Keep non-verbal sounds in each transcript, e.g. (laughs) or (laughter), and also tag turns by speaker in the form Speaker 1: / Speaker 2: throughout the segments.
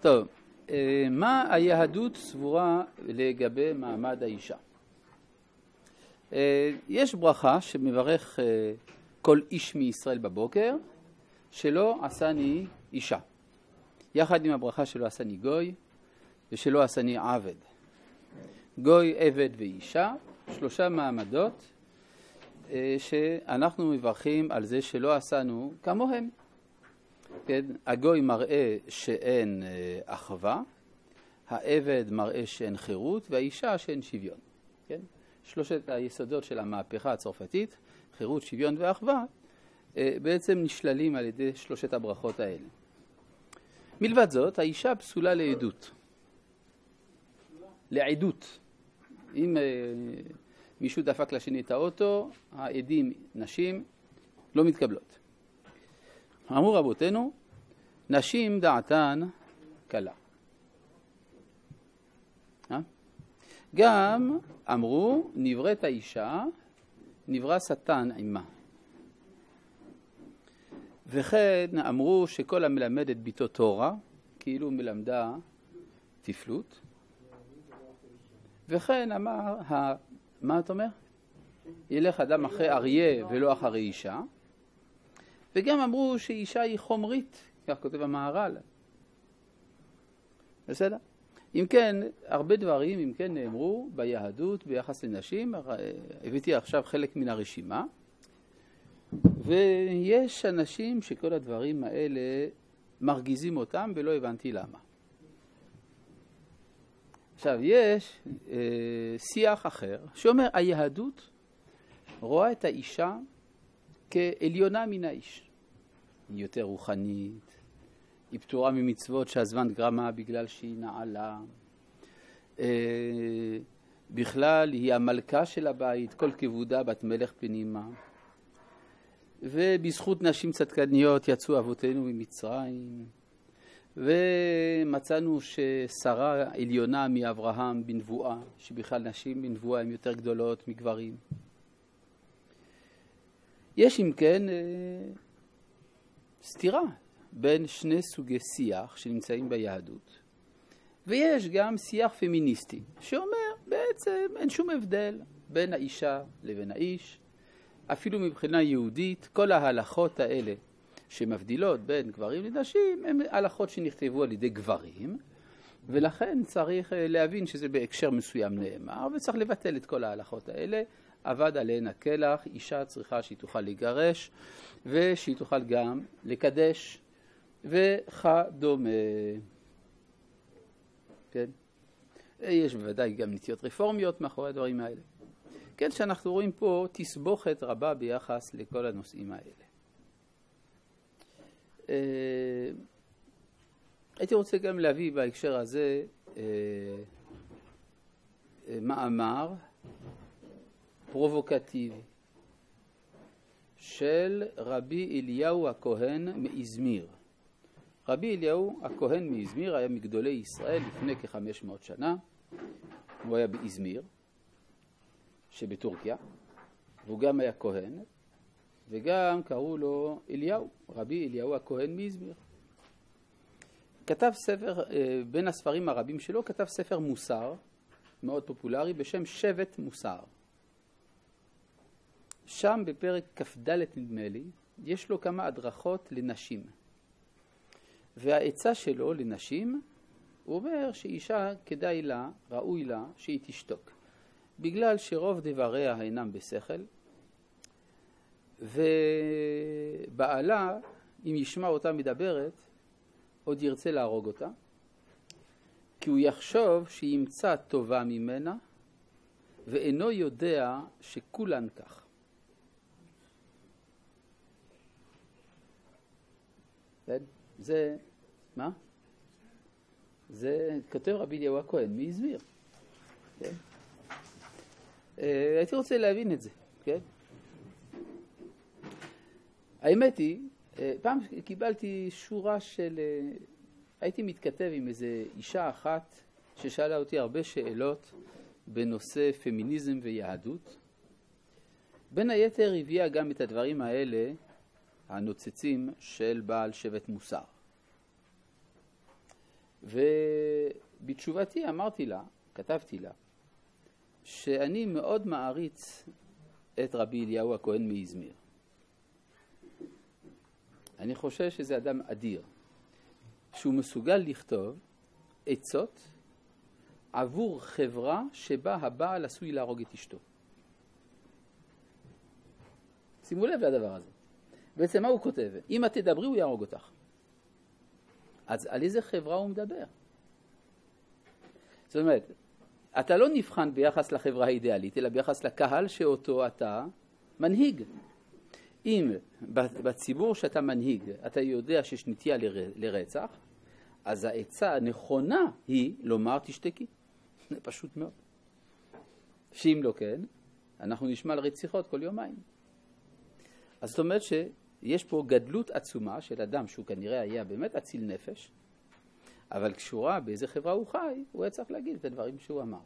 Speaker 1: טוב, אה, מה היהדות סבורה לגבי מעמד האישה? אה, יש ברכה שמברך אה, כל איש מישראל בבוקר, שלא עשני אישה. יחד עם הברכה שלא עשני גוי ושלא עשני עבד. גוי, עבד ואישה, שלושה מעמדות שאנחנו מברכים על זה שלא עשנו כמוהם. כן? הגוי מראה שאין אה, אחווה, העבד מראה שאין חירות, והאישה שאין שוויון. כן? שלושת היסודות של המהפכה הצרפתית, חירות, שוויון ואחווה, אה, בעצם נשללים על ידי שלושת הברכות האלה. מלבד זאת, האישה פסולה לעדות. לעדות. אם אה, מישהו דפק לשני את האוטו, העדים, נשים, לא מתקבלות. אמרו רבותינו, נשים דעתן קלה. אה? גם אמרו, נבראת האישה, נברא שטן עמה. וכן אמרו שכל המלמד את ביתו תורה, כאילו מלמדה תפלות. וכן אמר. מה אתה אומר? ילך אדם אחרי אריה ולא אחרי אישה. וגם אמרו שאישה היא חומרית, כך כותב המהר"ל. בסדר? אם כן, הרבה דברים, אם כן, נאמרו ביהדות ביחס לנשים, הבאתי עכשיו חלק מן הרשימה, ויש אנשים שכל הדברים האלה מרגיזים אותם ולא הבנתי למה. עכשיו, יש אה, שיח אחר שאומר, היהדות רואה את האישה כעליונה מן האיש. היא יותר רוחנית, היא פטורה ממצוות שהזמן גרמה בגלל שהיא נעלה. אה, בכלל היא המלכה של הבית, כל כבודה בת מלך פנימה. ובזכות נשים צדקניות יצאו אבותינו ממצרים, ומצאנו ששרה עליונה מאברהם בנבואה, שבכלל נשים בנבואה הן יותר גדולות מגברים. יש אם כן אה, סתירה בין שני סוגי שיח שנמצאים ביהדות, ויש גם שיח פמיניסטי, שאומר בעצם אין שום הבדל בין האישה לבין האיש, אפילו מבחינה יהודית, כל ההלכות האלה שמבדילות בין גברים לנשים הן הלכות שנכתבו על ידי גברים, ולכן צריך אה, להבין שזה בהקשר מסוים נאמר, וצריך לבטל את כל ההלכות האלה. אבד עליהן הקלח, אישה צריכה שהיא תוכל לגרש ושהיא תוכל גם לקדש וכדומה. כן? יש בוודאי גם נטיות רפורמיות מאחורי הדברים האלה. כן, שאנחנו רואים פה תסבוכת רבה ביחס לכל הנושאים האלה. אה, הייתי רוצה גם להביא בהקשר הזה אה, אה, מאמר פרובוקטיבי של רבי אליהו הכהן מאזמיר. רבי אליהו הכהן מאזמיר היה מגדולי ישראל לפני כחמש מאות שנה, הוא היה באזמיר שבטורקיה, והוא גם היה כהן, וגם קראו לו אליהו, רבי אליהו הכהן מאזמיר. כתב ספר, אה, בין הספרים הרבים שלו, כתב ספר מוסר מאוד פופולרי בשם שבט מוסר. שם בפרק כ"ד נדמה לי, יש לו כמה הדרכות לנשים. והעצה שלו לנשים, הוא אומר שאישה כדאי לה, ראוי לה, שהיא תשתוק. בגלל שרוב דבריה אינם בשכל, ובעלה, אם ישמע אותה מדברת, עוד ירצה להרוג אותה, כי הוא יחשוב שימצא טובה ממנה, ואינו יודע שכולן כך. כן? זה, מה? זה כותב רבי אליהו הכהן, מי הסביר? כן? אה, הייתי רוצה להבין את זה, כן? האמת היא, אה, פעם קיבלתי שורה של... אה, הייתי מתכתב עם איזה אישה אחת ששאלה אותי הרבה שאלות בנושא פמיניזם ויהדות. בין היתר הביאה גם את הדברים האלה הנוצצים של בעל שבט מוסר. ובתשובתי אמרתי לה, כתבתי לה, שאני מאוד מעריץ את רבי אליהו הכהן מאזמיר. אני חושב שזה אדם אדיר, שהוא מסוגל לכתוב עצות עבור חברה שבה הבעל עשוי להרוג את אשתו. שימו לב לדבר הזה. בעצם מה הוא כותב? אם את תדברי הוא יהרוג אותך. אז על איזה חברה הוא מדבר? זאת אומרת, אתה לא נבחן ביחס לחברה האידיאלית, אלא ביחס לקהל שאותו אתה מנהיג. אם בציבור שאתה מנהיג אתה יודע שיש נטייה לרצח, אז העצה הנכונה היא לומר תשתקי. זה פשוט מאוד. שאם לא כן, אנחנו נשמע על רציחות כל יומיים. אז זאת אומרת שיש פה גדלות עצומה של אדם שהוא כנראה היה באמת אציל נפש, אבל כשהוא ראה באיזה חברה הוא חי, הוא היה צריך להגיד את הדברים שהוא אמר.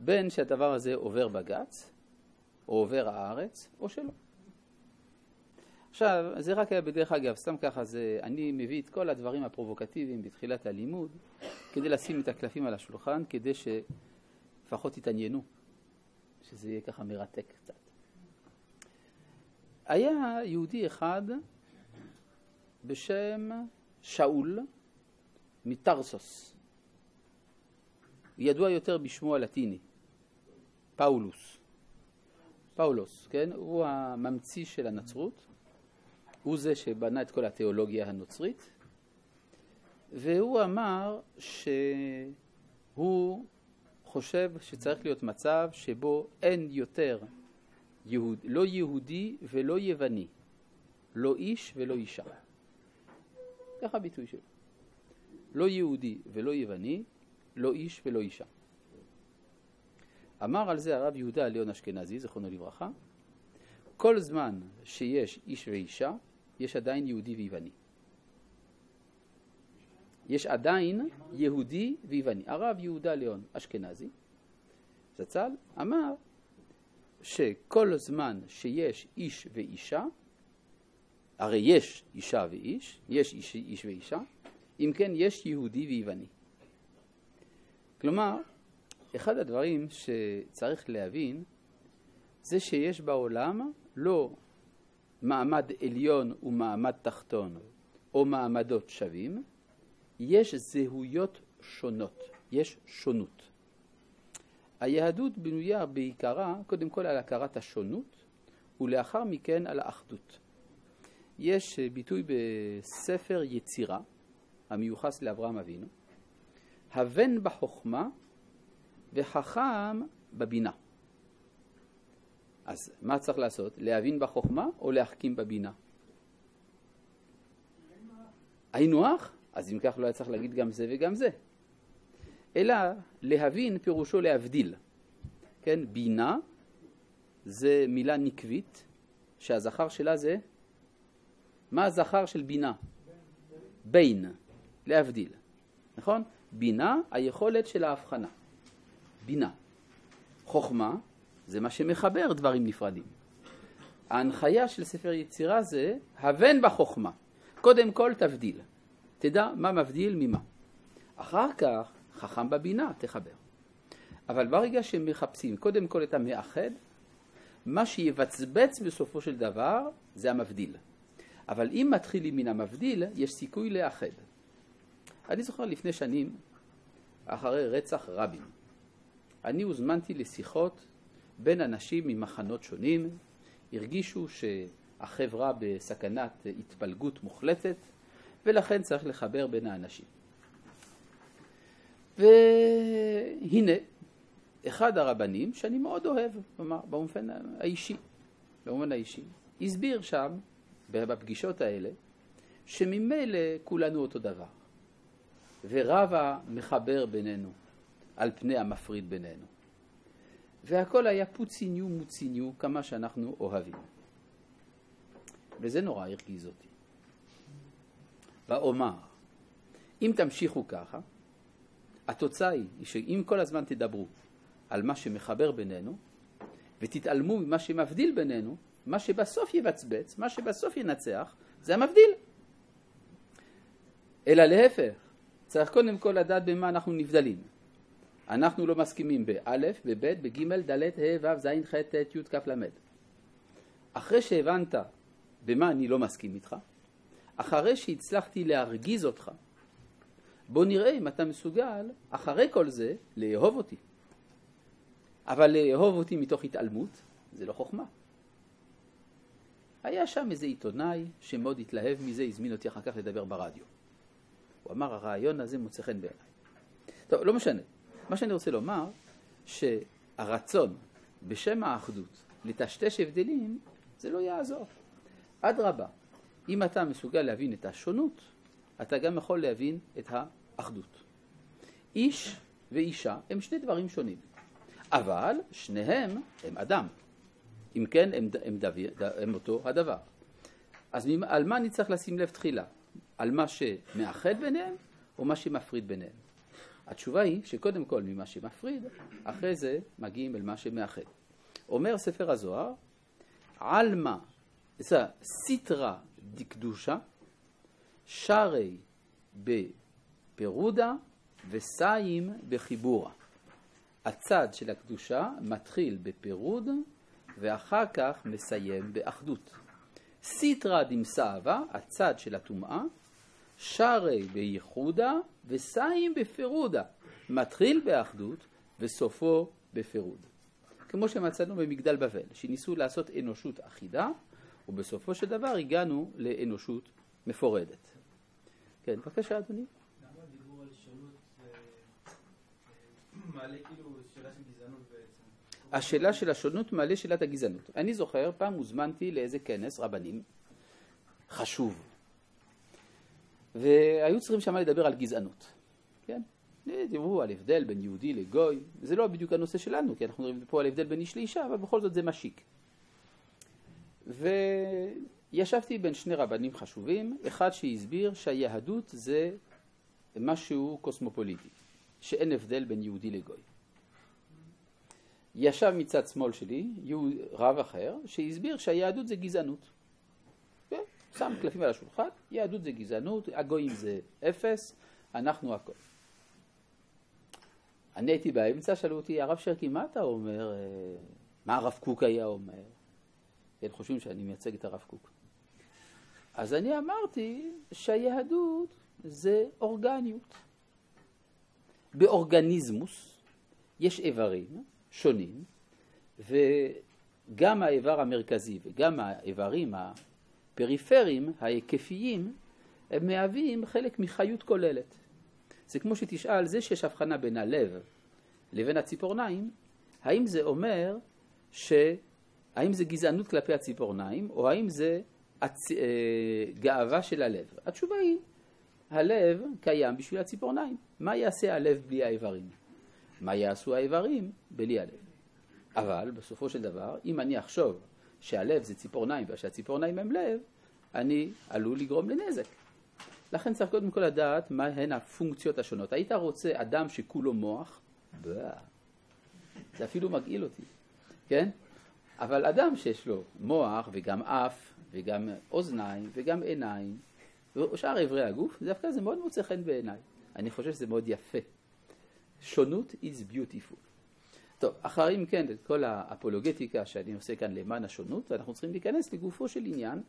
Speaker 1: בין שהדבר הזה עובר בג"ץ, או עובר הארץ, או שלא. עכשיו, זה רק היה בדרך אגב, סתם ככה, זה, אני מביא את כל הדברים הפרובוקטיביים בתחילת הלימוד, כדי לשים את הקלפים על השולחן, כדי שלפחות תתעניינו, שזה יהיה ככה מרתק קצת. היה יהודי אחד בשם שאול מטרסוס, ידוע יותר בשמו הלטיני, פאולוס. פאולוס, כן? הוא הממציא של הנצרות, הוא זה שבנה את כל התיאולוגיה הנוצרית, והוא אמר שהוא חושב שצריך להיות מצב שבו אין יותר יהוד, לא יהודי ולא יווני, לא איש ולא אישה. ככה הביטוי שלו. לא יהודי ולא יווני, לא איש ולא אישה. אמר על זה הרב יהודה ליאון אשכנזי, זכרונו לברכה, כל זמן שיש איש ואישה, יש עדיין יהודי ויווני. יש עדיין יהודי ויווני. הרב יהודה ליאון אשכנזי, זצ"ל, אמר שכל זמן שיש איש ואישה, הרי יש אישה ואיש, יש איש, איש ואישה, אם כן יש יהודי ויווני. כלומר, אחד הדברים שצריך להבין זה שיש בעולם לא מעמד עליון ומעמד תחתון או מעמדות שווים, יש זהויות שונות, יש שונות. היהדות בנויה בעיקרה קודם כל על הכרת השונות ולאחר מכן על האחדות. יש ביטוי בספר יצירה המיוחס לאברהם אבינו, הבן בחוכמה וחכם בבינה. אז מה צריך לעשות? להבין בחוכמה או להחכים בבינה? היינו הך? אז אם כך לא היה צריך להגיד גם זה וגם זה. אלא להבין פירושו להבדיל. כן, בינה זה מילה נקבית שהזכר שלה זה, מה הזכר של בינה? בין, להבדיל, נכון? בינה, היכולת של ההבחנה. בינה. חוכמה זה מה שמחבר דברים נפרדים. ההנחיה של ספר יצירה זה הבן בחוכמה. קודם כל תבדיל. תדע מה מבדיל ממה. אחר כך חכם בבינה תחבר. אבל ברגע שמחפשים קודם כל את המאחד, מה שיבצבץ בסופו של דבר זה המבדיל. אבל אם מתחילים מן המבדיל, יש סיכוי לאחד. אני זוכר לפני שנים, אחרי רצח רבין, אני הוזמנתי לשיחות בין אנשים ממחנות שונים, הרגישו שהחברה בסכנת התפלגות מוחלטת, ולכן צריך לחבר בין האנשים. והנה, אחד הרבנים, שאני מאוד אוהב, כלומר, באופן האישי, באופן האישי, הסביר שם, בפגישות האלה, שממילא כולנו אותו דבר. ורב המחבר בינינו על פני המפריד בינינו. והכל היה פוציניו מוציניו כמה שאנחנו אוהבים. וזה נורא הרגיז אותי. ואומר, אם תמשיכו ככה, התוצאה היא שאם כל הזמן תדברו על מה שמחבר בינינו, ותתעלמו ממה שמבדיל בינינו, מה שבסוף יבצבץ, מה שבסוף ינצח, זה המבדיל. אלא להפך, צריך קודם כל לדעת במה אנחנו נבדלים. אנחנו לא מסכימים באלף, בבית, בגימל, דלת, ה', ו', ז', ח', ט', י', כ', ל'. אחרי שהבנת במה אני לא מסכים איתך, אחרי שהצלחתי להרגיז אותך, בוא נראה אם אתה מסוגל, אחרי כל זה, לאהוב אותי. אבל לאהוב אותי מתוך התעלמות, זה לא חוכמה. היה שם איזה עיתונאי שמאוד התלהב מזה, הזמין אותי אחר כך לדבר ברדיו. הוא אמר, הרעיון הזה מוצא חן בעיניי. טוב, לא משנה. מה שאני רוצה לומר, שהרצון בשם האחדות לטשטש הבדלים, זה לא יעזור. אדרבה, אם אתה מסוגל להבין את השונות, אתה גם יכול להבין את האחדות. איש ואישה הם שני דברים שונים, אבל שניהם הם אדם. אם כן, הם, הם, דו, הם אותו הדבר. אז על מה צריך לשים לב תחילה? על מה שמאחד ביניהם או מה שמפריד ביניהם? התשובה היא שקודם כל ממה שמפריד, אחרי זה מגיעים אל מה שמאחד. אומר ספר הזוהר, עלמא, סיטרא דקדושה, שרי בפירודה וסיים בחיבורה. הצד של הקדושה מתחיל בפירוד ואחר כך מסיים באחדות. סיטרא דמסאווה, הצד של הטומאה, שרי בייחודה וסיים בפירודה. מתחיל באחדות וסופו בפירוד. כמו שמצאנו במגדל בבל, שניסו לעשות אנושות אחידה, ובסופו של דבר הגענו לאנושות מפורדת. כן, בבקשה אדוני.
Speaker 2: למה דיבור על שונות (clears throat) מעלה כאילו שאלה של גזענות בעצם?
Speaker 1: השאלה של השונות מעלה שאלת הגזענות. אני זוכר, פעם הוזמנתי לאיזה כנס רבנים, חשוב, והיו צריכים שם לדבר על גזענות, כן? דיברו על הבדל בין יהודי לגוי, זה לא בדיוק הנושא שלנו, כי אנחנו מדברים פה על הבדל בין איש לאישה, אבל בכל זאת זה משיק. וישבתי בין שני רבנים חשובים, אחד שהסביר שהיהדות זה משהו קוסמופוליטי, שאין הבדל בין יהודי לגוי. ישב מצד שמאל שלי רב אחר שהסביר שהיהדות זה גזענות. כן, שם קלפים על השולחן, יהדות זה גזענות, הגויים זה אפס, אנחנו הכל. אני הייתי באמצע, שאלו אותי, הרב שרקי, מה אתה אומר? אה, מה הרב קוק היה אומר? הם חושבים שאני מייצג את הרב קוק. אז אני אמרתי שהיהדות זה אורגניות. באורגניזמוס יש איברים שונים, וגם האיבר המרכזי וגם האיברים הפריפריים, ההיקפיים, הם מהווים חלק מחיות כוללת. זה כמו שתשאל, זה שיש הבחנה בין הלב לבין הציפורניים, האם זה אומר ש... האם זה גזענות כלפי הציפורניים, או האם זה הצ... אה, גאווה של הלב? התשובה היא, הלב קיים בשביל הציפורניים. מה יעשה הלב בלי האיברים? מה יעשו האיברים בלי הלב? אבל בסופו של דבר, אם אני אחשוב שהלב זה ציפורניים ושהציפורניים הם לב, אני עלול לגרום לנזק. לכן צריך קודם כל לדעת מה הן הפונקציות השונות. היית רוצה אדם שכולו מוח? זה אפילו מגעיל אותי, כן? אבל אדם שיש לו מוח וגם אף וגם אוזניים וגם עיניים ושאר איברי הגוף, דווקא זה מאוד מוצא חן בעיניי. אני חושב שזה מאוד יפה. שונות is beautiful. טוב, אחרי אם כן, את כל האפולוגטיקה שאני עושה כאן למען השונות, אנחנו צריכים להיכנס לגופו של עניין,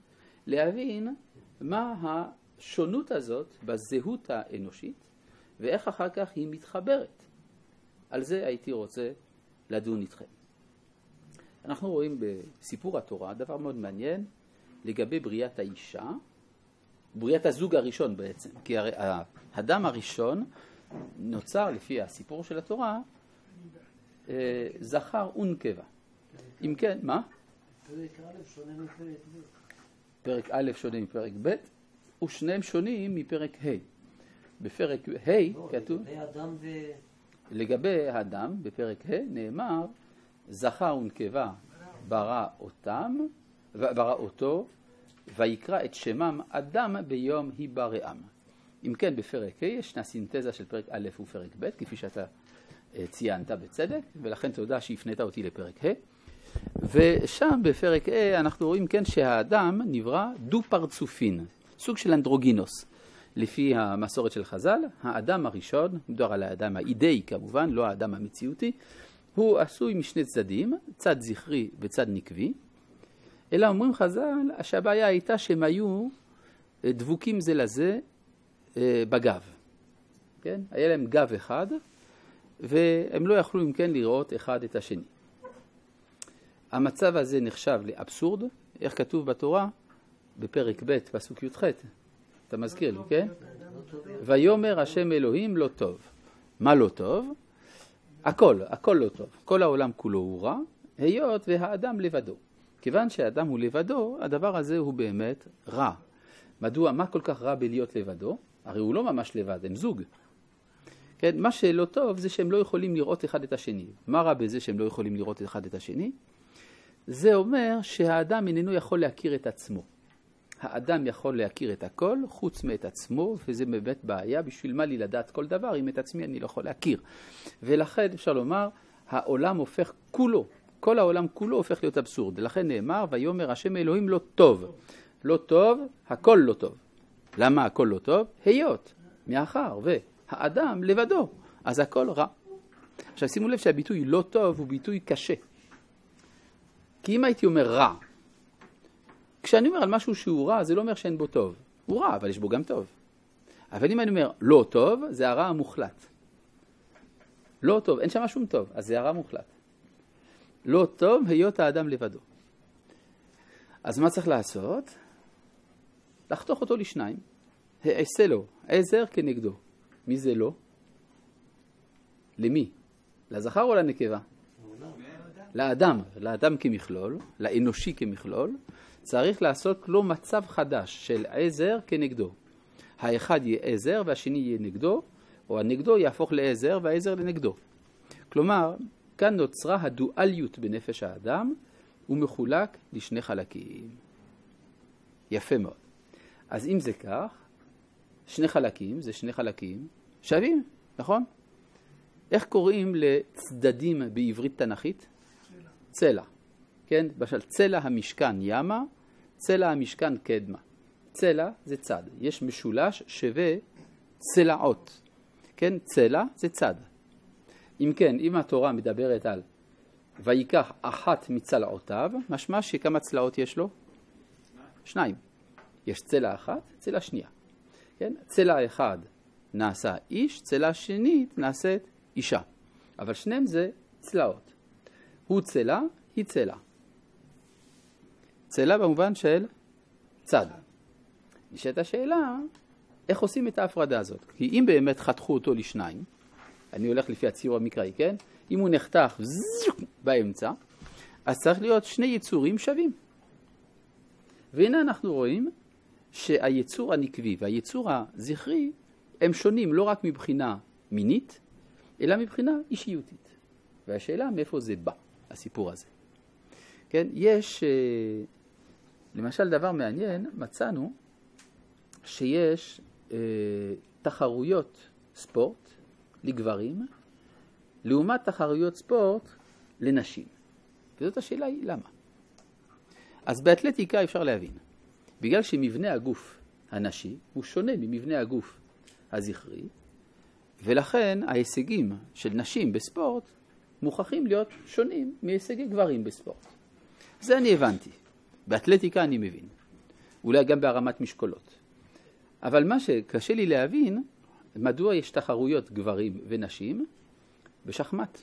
Speaker 1: להבין מה השונות הזאת בזהות האנושית, ואיך אחר כך היא מתחברת. על זה הייתי רוצה לדון איתכם. אנחנו רואים בסיפור התורה דבר מאוד מעניין לגבי בריאת האישה, בריאת הזוג הראשון בעצם, כי הרי האדם הראשון נוצר לפי הסיפור של התורה אה, זכר ונקבה. אם כן, מה? פרק א' שונה מפרק ב', ושניהם שונים מפרק ה'. בפרק ה' לא, כתוב... לגבי האדם, בפרק ה', נאמר זכר ונקבה ברא אותם, ברא אותו, ויקרא את שמם אדם ביום היבראם. אם כן, בפרק ה' ישנה סינתזה של פרק א' ופרק ב', כפי שאתה אה, ציינת בצדק, ולכן תודה שהפנית אותי לפרק ה'. ושם בפרק ה' אנחנו רואים כן שהאדם נברא דו פרצופין, סוג של אנדרוגינוס. לפי המסורת של חז"ל, האדם הראשון, מדובר על האדם האידאי כמובן, לא האדם המציאותי, הוא עשוי משני צדדים, צד זכרי וצד נקבי, אלא אומרים חז"ל שהבעיה הייתה שהם היו אה, דבוקים זה לזה אה, בגב, כן? היה להם גב אחד, והם לא יכלו אם כן לראות אחד את השני. המצב הזה נחשב לאבסורד, איך כתוב בתורה? בפרק ב', פסוק י"ח, אתה מזכיר לי, כן? ויאמר השם אלוהים לא טוב. מה לא טוב? הכל, הכל לא טוב. כל העולם כולו הוא רע, היות והאדם לבדו. כיוון שהאדם הוא לבדו, הדבר הזה הוא באמת רע. מדוע, מה כל כך רע בלהיות לבדו? הרי הוא לא ממש לבד, הם זוג. כן, מה שלא טוב זה שהם לא יכולים לראות אחד את השני. מה רע בזה שהם לא יכולים לראות אחד את השני? זה אומר שהאדם איננו יכול להכיר את עצמו. האדם יכול להכיר את הכל חוץ מאת עצמו, וזה באמת בעיה, בשביל מה לי לדעת כל דבר אם את עצמי אני לא יכול להכיר. ולכן אפשר לומר, העולם הופך כולו, כל העולם כולו הופך להיות אבסורד. לכן נאמר, ויאמר השם אלוהים לא טוב. לא טוב, הכל לא טוב. למה הכל לא טוב? היות, מאחר והאדם לבדו, אז הכל רע. עכשיו שימו לב שהביטוי לא טוב הוא ביטוי קשה. כי אם הייתי אומר רע, כשאני אומר על משהו שהוא רע, זה לא אומר שאין בו טוב. הוא רע, אבל יש בו גם טוב. אבל אם אני אומר לא טוב, זה הרע המוחלט. לא טוב, אין שם שום טוב, אז זה הרע מוחלט. לא טוב היות האדם לבדו. אז מה צריך לעשות? לחתוך אותו לשניים. העשה לו עזר כנגדו. מי זה לא? למי? לזכר או לנקבה? לאדם, לאדם כמכלול, לאנושי כמכלול, צריך לעשות לו מצב חדש של עזר כנגדו. האחד יהיה עזר והשני יהיה נגדו, או הנגדו יהפוך לעזר והעזר לנגדו. כלומר, כאן נוצרה הדואליות בנפש האדם, הוא מחולק לשני חלקים. יפה מאוד. אז אם זה כך, שני חלקים זה שני חלקים שווים, נכון? איך קוראים לצדדים בעברית תנכית? צלע. כן? למשל, צלע המשכן ימה, צלע המשכן קדמה. צלע זה צד. יש משולש שווה צלעות. כן? צלע זה צד. אם כן, אם התורה מדברת על ויקח אחת מצלעותיו, משמע שכמה צלעות יש לו? שניים. יש צלע אחת, צלע שנייה. כן? צלע אחד נעשה איש, צלע שנית נעשית אישה. אבל שניהם זה צלעות. הוא צלע, היא צלע. צלע במובן של צד. נשאלת השאלה, איך עושים את ההפרדה הזאת? כי אם באמת חתכו אותו לשניים, אני הולך לפי הציור המקראי, כן? אם הוא נחתך באמצע, אז צריך להיות שני יצורים שווים. והנה אנחנו רואים שהיצור הנקבי והיצור הזכרי הם שונים לא רק מבחינה מינית, אלא מבחינה אישיותית. והשאלה מאיפה זה בא, הסיפור הזה. כן, יש, אה, למשל דבר מעניין, מצאנו שיש אה, תחרויות ספורט לגברים לעומת תחרויות ספורט לנשים. וזאת השאלה היא למה. אז באתלטיקה אפשר להבין. בגלל שמבנה הגוף הנשי הוא שונה ממבנה הגוף הזכרי, ולכן ההישגים של נשים בספורט מוכרחים להיות שונים מהישגי גברים בספורט. זה אני הבנתי. באתלטיקה אני מבין. אולי גם בהרמת משקולות. אבל מה שקשה לי להבין, מדוע יש תחרויות גברים ונשים בשחמט.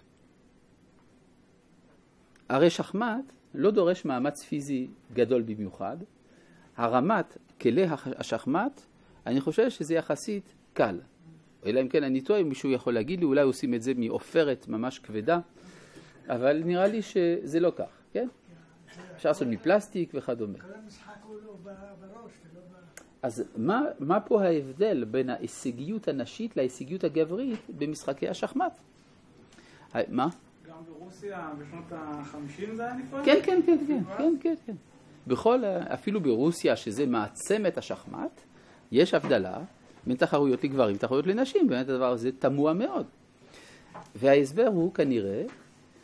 Speaker 1: הרי שחמט לא דורש מאמץ פיזי גדול במיוחד, הרמת כלי השחמט, אני חושב שזה יחסית קל. אלא אם כן אני טועה, אם מישהו יכול להגיד לי, אולי עושים את זה מעופרת ממש כבדה, אבל נראה לי שזה לא כך, כן? אפשר לעשות מפלסטיק וכדומה.
Speaker 3: לא
Speaker 1: אז מה, מה פה ההבדל בין ההישגיות הנשית להישגיות הגברית במשחקי השחמט? מה?
Speaker 2: גם ברוסיה בשנות ה-50 זה היה נפרד?
Speaker 1: כן, כן, כן, כן, כן, כן, כן. בכל, אפילו ברוסיה, שזה מעצם את השחמט, יש הבדלה בין תחרויות לגברים ותחרויות לנשים, באמת הדבר הזה תמוה מאוד. וההסבר הוא כנראה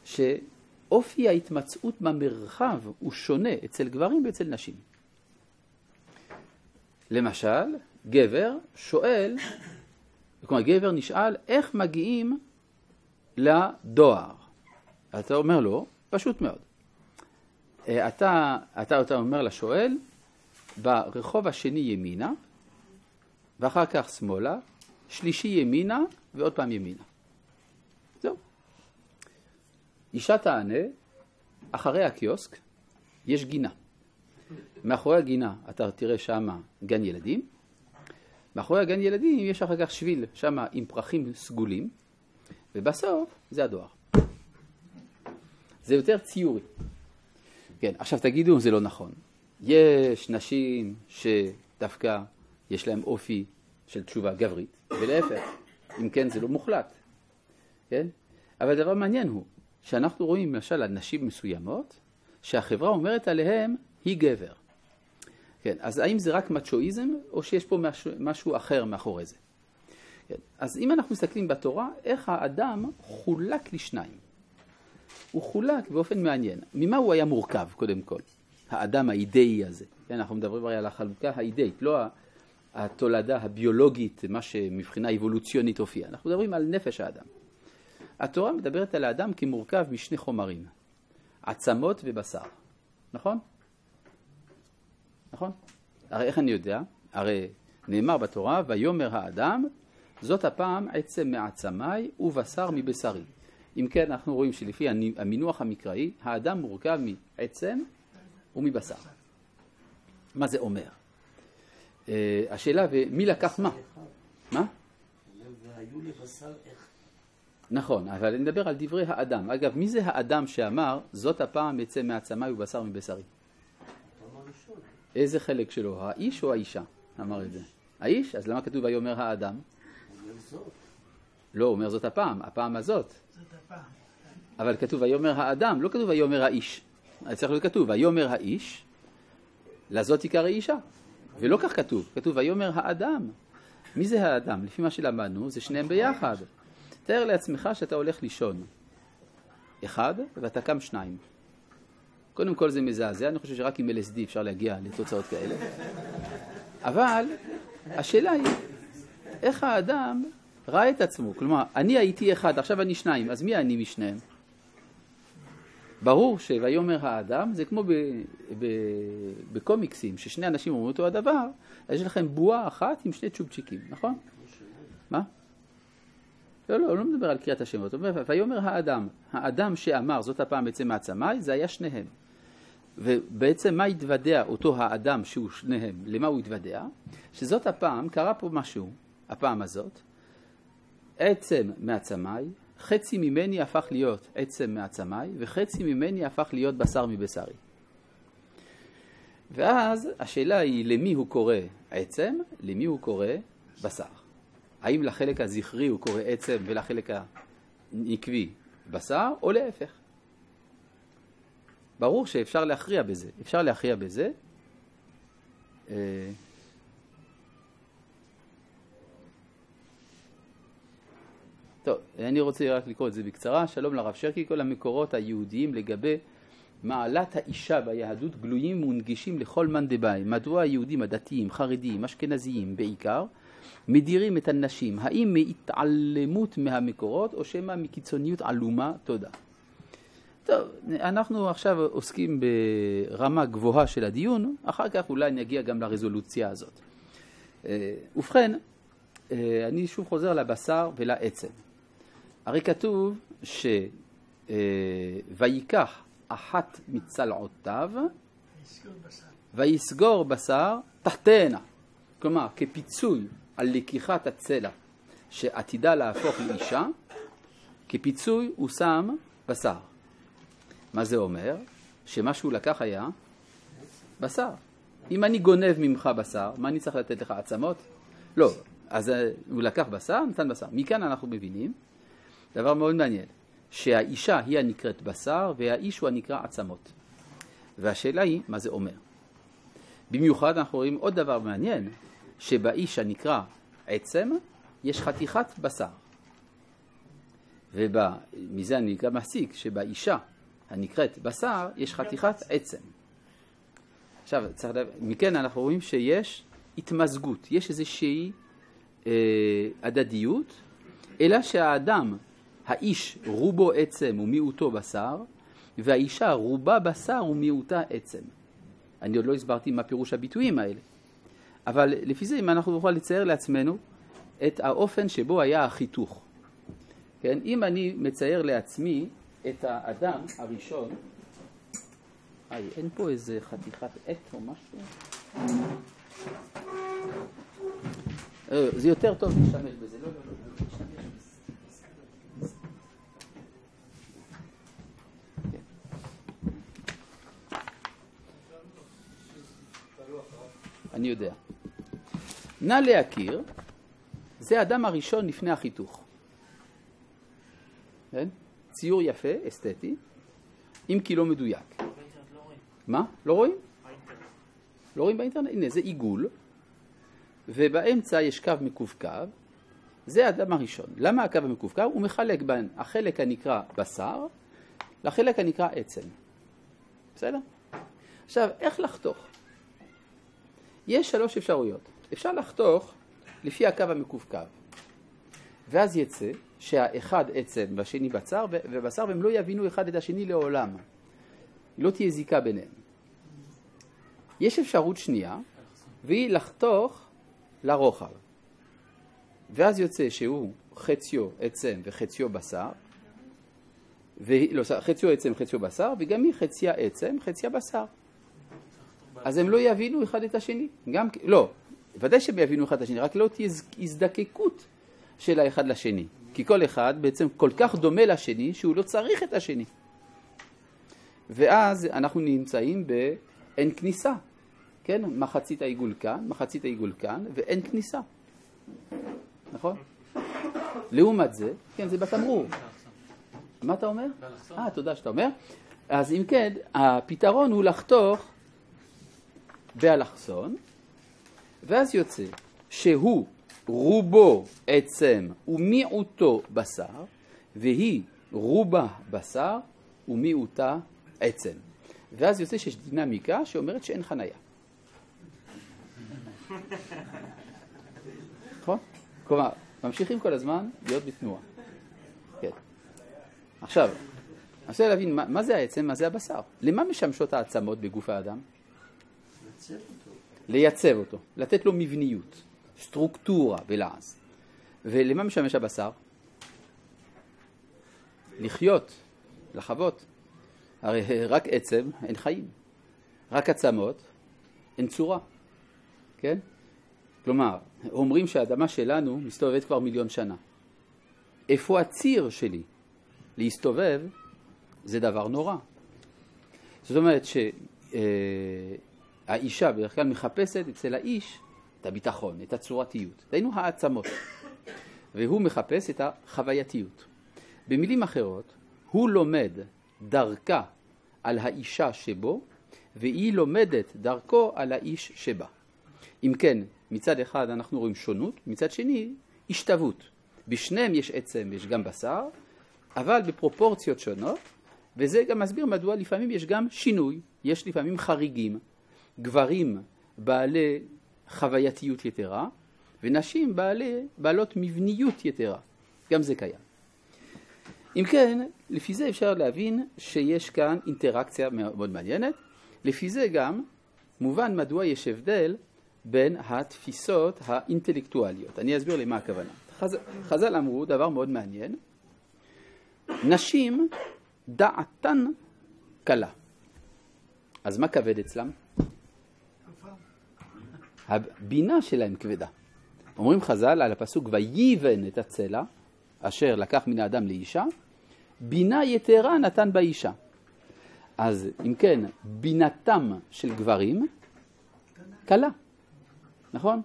Speaker 1: שאופי ההתמצאות במרחב הוא שונה אצל גברים ואצל נשים. למשל, גבר שואל, כלומר גבר נשאל איך מגיעים לדואר. אתה אומר לו, פשוט מאוד. אה, אתה, אתה, אתה אומר לשואל, ברחוב השני ימינה, ואחר כך שמאלה, שלישי ימינה, ועוד פעם ימינה. זהו. אישה תענה, אחרי הקיוסק יש גינה. מאחורי הגינה אתה תראה שמה גן ילדים, מאחורי הגן ילדים יש אחר כך שביל שמה עם פרחים סגולים, ובסוף זה הדואר. זה יותר ציורי. כן, עכשיו תגידו, זה לא נכון. יש נשים שדווקא יש להן אופי של תשובה גברית, ולהפך, אם כן זה לא מוחלט, כן? אבל הדבר המעניין הוא שאנחנו רואים למשל על נשים מסוימות שהחברה אומרת עליהן היא גבר. כן, אז האם זה רק מצ'ואיזם או שיש פה משהו, משהו אחר מאחורי זה? כן, אז אם אנחנו מסתכלים בתורה, איך האדם חולק לשניים. הוא חולק באופן מעניין. ממה הוא היה מורכב קודם כל? האדם האידאי הזה. כן, אנחנו מדברים הרי על החלוקה האידאית, לא התולדה הביולוגית, מה שמבחינה אבולוציונית הופיע. אנחנו מדברים על נפש האדם. התורה מדברת על האדם כמורכב משני חומרים, עצמות ובשר, נכון? נכון? הרי איך אני יודע? הרי נאמר בתורה, ויאמר האדם, זאת הפעם עצם מעצמי ובשר מבשרי. אם כן, אנחנו רואים שלפי המינוח המקראי, האדם מורכב מעצם ומבשר. מה זה אומר? Uh, השאלה, ומי לקח מה? מה? נכון, אבל אני מדבר על דברי האדם. אגב, מי זה האדם שאמר, זאת הפעם יצא מעצמי ובשר מבשרי? איזה חלק שלו, האיש או האישה אמר את זה? האיש? אז למה כתוב ויאמר האדם? לא, הוא אומר זאת הפעם, הפעם הזאת. אבל כתוב ויאמר האדם, לא כתוב ויאמר האיש. צריך להיות כתוב ויאמר האיש, לזאת עיקר האישה. ולא כך כתוב, כתוב ויאמר האדם. מי זה האדם? לפי מה שלמדנו, זה שניהם ביחד. תאר לעצמך שאתה הולך לישון. אחד, ואתה קם שניים. קודם כל זה מזעזע, אני חושב שרק עם LSD אפשר להגיע לתוצאות כאלה. אבל השאלה היא, איך האדם ראה את עצמו? כלומר, אני הייתי אחד, עכשיו אני שניים, אז מי אני משניהם? ברור שויאמר האדם זה כמו בקומיקסים, ששני אנשים אומרים אותו הדבר, אז יש לכם בועה אחת עם שני צ'ופצ'יקים, נכון? מה? לא, לא, לא מדבר על קריאת השמות, הוא אומר, ויאמר האדם, האדם שאמר זאת הפעם בעצם מעצמי, זה היה שניהם. ובעצם מה התוודע אותו האדם שהוא שניהם, למה הוא התוודע? שזאת הפעם, קרה פה משהו, הפעם הזאת, עצם מעצמי, חצי ממני הפך להיות עצם מעצמי, וחצי ממני הפך להיות בשר מבשרי. ואז השאלה היא למי הוא קורא עצם, למי הוא קורא בשר. האם לחלק הזכרי הוא קורא עצם ולחלק הנקבי בשר, או להפך. ברור שאפשר להכריע בזה. אפשר להכריע בזה. אה, טוב, אני רוצה רק לקרוא את זה בקצרה. שלום לרב שרקי, כל המקורות היהודיים לגבי מעלת האישה ביהדות גלויים ונגישים לכל מאן דבעי. מדוע היהודים הדתיים, חרדיים, אשכנזיים בעיקר, מדירים את הנשים? האם מהתעלמות מהמקורות או שמא מקיצוניות עלומה? תודה. טוב, אנחנו עכשיו עוסקים ברמה גבוהה של הדיון, אחר כך אולי נגיע גם לרזולוציה הזאת. אה, ובכן, אה, אני שוב חוזר לבשר ולעצם. הרי כתוב שויקח אחת מצלעותיו ויסגור בשר תחתנה. כלומר, כפיצוי על לקיחת הצלע שעתידה להפוך לאישה, כפיצוי הוא שם בשר. מה זה אומר? שמה שהוא לקח היה בשר. אם אני גונב ממך בשר, מה אני צריך לתת לך עצמות? לא. אז אה, הוא לקח בשר, נתן בשר. מכאן אנחנו מבינים דבר מאוד מעניין, שהאישה היא הנקראת בשר והאיש הוא הנקרא עצמות. והשאלה היא, מה זה אומר? במיוחד אנחנו רואים עוד דבר מעניין, שבאיש הנקרא עצם יש חתיכת בשר. ומזה אני גם מסיק שבאישה הנקראת בשר יש חתיכת עצם. עכשיו, צריך, מכן אנחנו רואים שיש התמזגות, יש איזושהי אה, הדדיות, אלא שהאדם, האיש רובו עצם ומיעוטו בשר, והאישה רובה בשר ומיעוטה עצם. אני עוד לא הסברתי מה פירוש הביטויים האלה. אבל לפי זה אם אנחנו נוכל לצייר לעצמנו את האופן שבו היה החיתוך. כן? אם אני מצייר לעצמי את האדם הראשון, איי, אין פה איזה חתיכת עט או משהו? אה, זה יותר טוב להשתמש בזה, לא, לא, לא, לא. כן. אני יודע. נא להכיר, זה האדם הראשון לפני החיתוך. כן? ציור יפה, אסתטי, אם כי לא מדויק. מה? לא רואים? לא רואים באינטרנט? הנה, זה עיגול, ובאמצע יש קו מקווקו, זה האדם הראשון. למה הקו המקווקו? הוא מחלק בין החלק הנקרא בשר לחלק הנקרא עצם. בסדר? עכשיו, איך לחתוך? יש שלוש אפשרויות. אפשר לחתוך לפי הקו המקווקו, ואז יצא שהאחד עצם והשני בשר, ובשר, והם לא יבינו אחד את השני לעולם. לא תהיה זיקה ביניהם. יש אפשרות שנייה, והיא לחתוך לרוחב. ואז יוצא שהוא חציו עצם וחציו בשר, ו... לא, חציו עצם חציו בשר, וגם היא חציה עצם, חציה בשר. אז הם לא יבינו אחד את השני. גם, לא, ודאי שהם יבינו אחד את השני, רק לא תהיה הזדקקות של האחד לשני. כי כל אחד בעצם כל כך דומה לשני שהוא לא צריך את השני. ואז אנחנו נמצאים באין כניסה, כן? מחצית העיגול כאן, מחצית העיגול כאן, ואין כניסה. נכון? לעומת זה, כן, זה בתמרור. מה אתה אומר? אה, תודה שאתה אומר. אז אם כן, הפתרון הוא לחתוך באלכסון, ואז יוצא שהוא רובו עצם ומיעוטו בשר, והיא רובה בשר ומיעוטה עצם. ואז יוצא שיש דינמיקה שאומרת שאין חניה. נכון? כלומר, ממשיכים כל הזמן להיות בתנועה. כן. עכשיו, אני רוצה להבין מה, מה זה העצם, מה זה הבשר. למה משמשות העצמות בגוף האדם? לייצב אותו, לתת לו מבניות, סטרוקטורה בלעז. ולמה משמש הבשר? לחיות, לחוות. הרי רק עצם אין חיים, רק עצמות אין צורה, כן? כלומר, אומרים שהאדמה שלנו מסתובבת כבר מיליון שנה. איפה הציר שלי? להסתובב זה דבר נורא. זאת אומרת שהאישה בדרך כלל מחפשת אצל האיש את הביטחון, את הצורתיות, דהיינו העצמות, והוא מחפש את החווייתיות. במילים אחרות, הוא לומד דרכה על האישה שבו, והיא לומדת דרכו על האיש שבה. אם כן, מצד אחד אנחנו רואים שונות, מצד שני השתוות. בשניהם יש עצם, יש גם בשר, אבל בפרופורציות שונות, וזה גם מסביר מדוע לפעמים יש גם שינוי, יש לפעמים חריגים. גברים בעלי חווייתיות יתרה, ונשים בעלי, בעלות מבניות יתרה. גם זה קיים. אם כן, לפי זה אפשר להבין שיש כאן אינטראקציה מאוד מעניינת. לפי זה גם מובן מדוע יש הבדל בין התפיסות האינטלקטואליות. אני אסביר למה הכוונה. חז... חז"ל אמרו דבר מאוד מעניין, נשים דעתן קלה. אז מה כבד אצלם? הבינה שלהם כבדה. אומרים חז"ל על הפסוק וייבן את הצלע אשר לקח מן האדם לאישה, בינה יתרה נתן באישה. אז אם כן, בינתם של גברים קלה, נכון?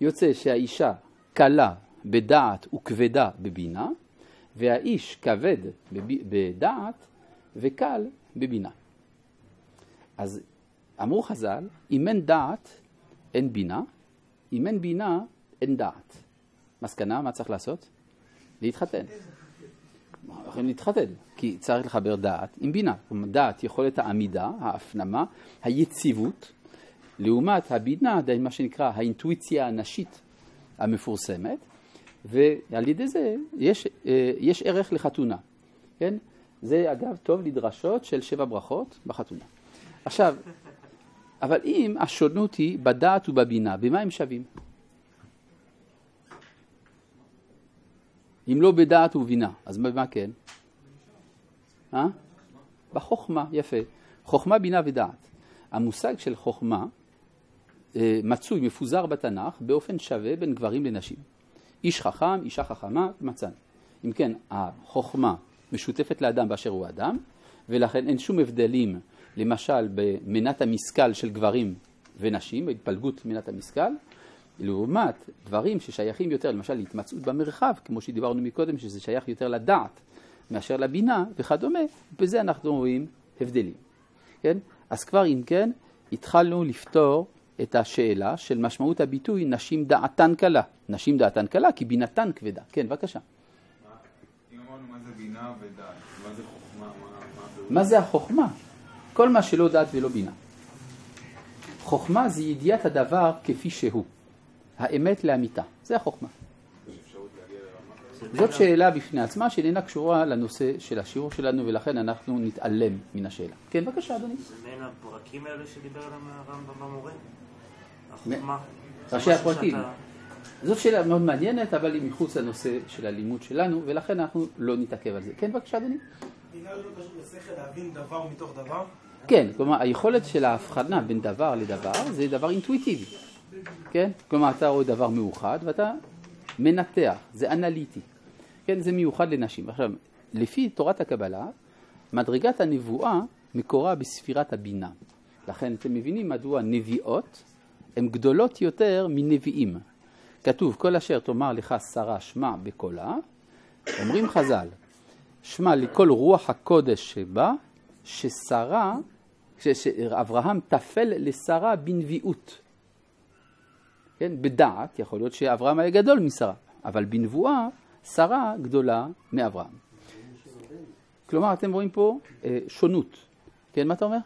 Speaker 1: יוצא שהאישה קלה בדעת וכבדה בבינה, והאיש כבד בדעת וקל בבינה. אז אמרו חז"ל, אם אין דעת, אין בינה, אם אין בינה, אין דעת. מסקנה, מה צריך לעשות? להתחתן. יכולים להתחתן, כי צריך לחבר דעת עם בינה. דעת יכולת העמידה, ההפנמה, היציבות, לעומת הבינה, די מה שנקרא האינטואיציה הנשית המפורסמת, ועל ידי זה יש, אה, יש ערך לחתונה, כן? זה אגב טוב לדרשות של שבע ברכות בחתונה. עכשיו, אבל אם השונות היא בדעת ובבינה, במה הם שווים? אם לא בדעת ובינה, אז במה כן? אה? בחוכמה, יפה. חוכמה, בינה ודעת. המושג של חוכמה אה, מצוי, מפוזר בתנ"ך באופן שווה בין גברים לנשים. איש חכם, אישה חכמה, מצאנו. אם כן, החוכמה משותפת לאדם באשר הוא אדם, ולכן אין שום הבדלים, למשל במנת המשכל של גברים ונשים, בהתפלגות מנת המשכל, לעומת דברים ששייכים יותר, למשל להתמצאות במרחב, כמו שדיברנו מקודם, שזה שייך יותר לדעת מאשר לבינה וכדומה, בזה אנחנו רואים הבדלים. כן? אז כבר אם כן, התחלנו לפתור את השאלה של משמעות הביטוי נשים דעתן קלה. נשים דעתן קלה כי בינתן כבדה. כן, בבקשה.
Speaker 3: אם אמרנו מה זה בינה ודעת, מה זה חוכמה,
Speaker 1: מה זה החוכמה? כל מה שלא דעת ולא בינה. חוכמה זה ידיעת הדבר כפי שהוא. האמת לאמיתה. זה החוכמה. זאת שאלה בפני עצמה שאיננה קשורה לנושא של השיעור שלנו ולכן אנחנו נתעלם מן השאלה. כן, בבקשה אדוני.
Speaker 4: זה מעין הפרקים האלה שדיבר עליהם הרמב"ם במורה? החוכמה.
Speaker 1: ראשי הפרקים. זאת שאלה מאוד מעניינת, אבל היא מחוץ לנושא של הלימוד שלנו, ולכן אנחנו לא נתעכב על זה. כן, בבקשה, אדוני.
Speaker 5: בינה לא קשור לשכל להבין דבר מתוך דבר?
Speaker 1: כן, כלומר, היכולת של ההבחנה בין דבר לדבר זה דבר אינטואיטיבי. כן? כלומר, אתה רואה דבר מאוחד ואתה מנתח, זה אנליטי. כן, זה מיוחד לנשים. עכשיו, לפי תורת הקבלה, מדרגת הנבואה מקורה בספירת הבינה. לכן אתם מבינים מדוע נביאות הן גדולות יותר מנביאים. כתוב, כל אשר תאמר לך שרה שמע בקולה, אומרים חז"ל, שמע לכל רוח הקודש שבה, ששרה, שאברהם טפל לשרה בנביאות. כן, בדעת, יכול להיות שאברהם היה גדול משרה, אבל בנבואה שרה גדולה מאברהם. כלומר, אתם רואים פה אה, שונות. כן, מה אתה אומר?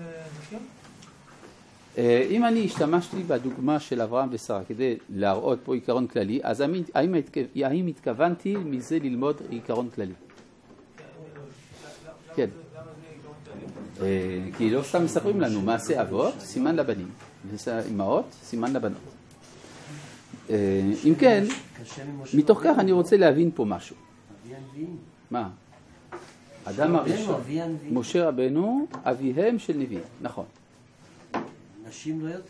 Speaker 1: אה, אם אני השתמשתי בדוגמה של אברהם ושרה כדי להראות פה עיקרון כללי, אז האם, האם התכוונתי מזה ללמוד עיקרון כללי? כן. אה, כי לא סתם מספרים לנו מעשה אבות, סימן לבנים, אמהות, סימן לבנות. אה, אם כן, מתוך כך אני רוצה להבין פה משהו. מה? אדם הראשון, משה רבנו, אביהם של נביאים, נכון.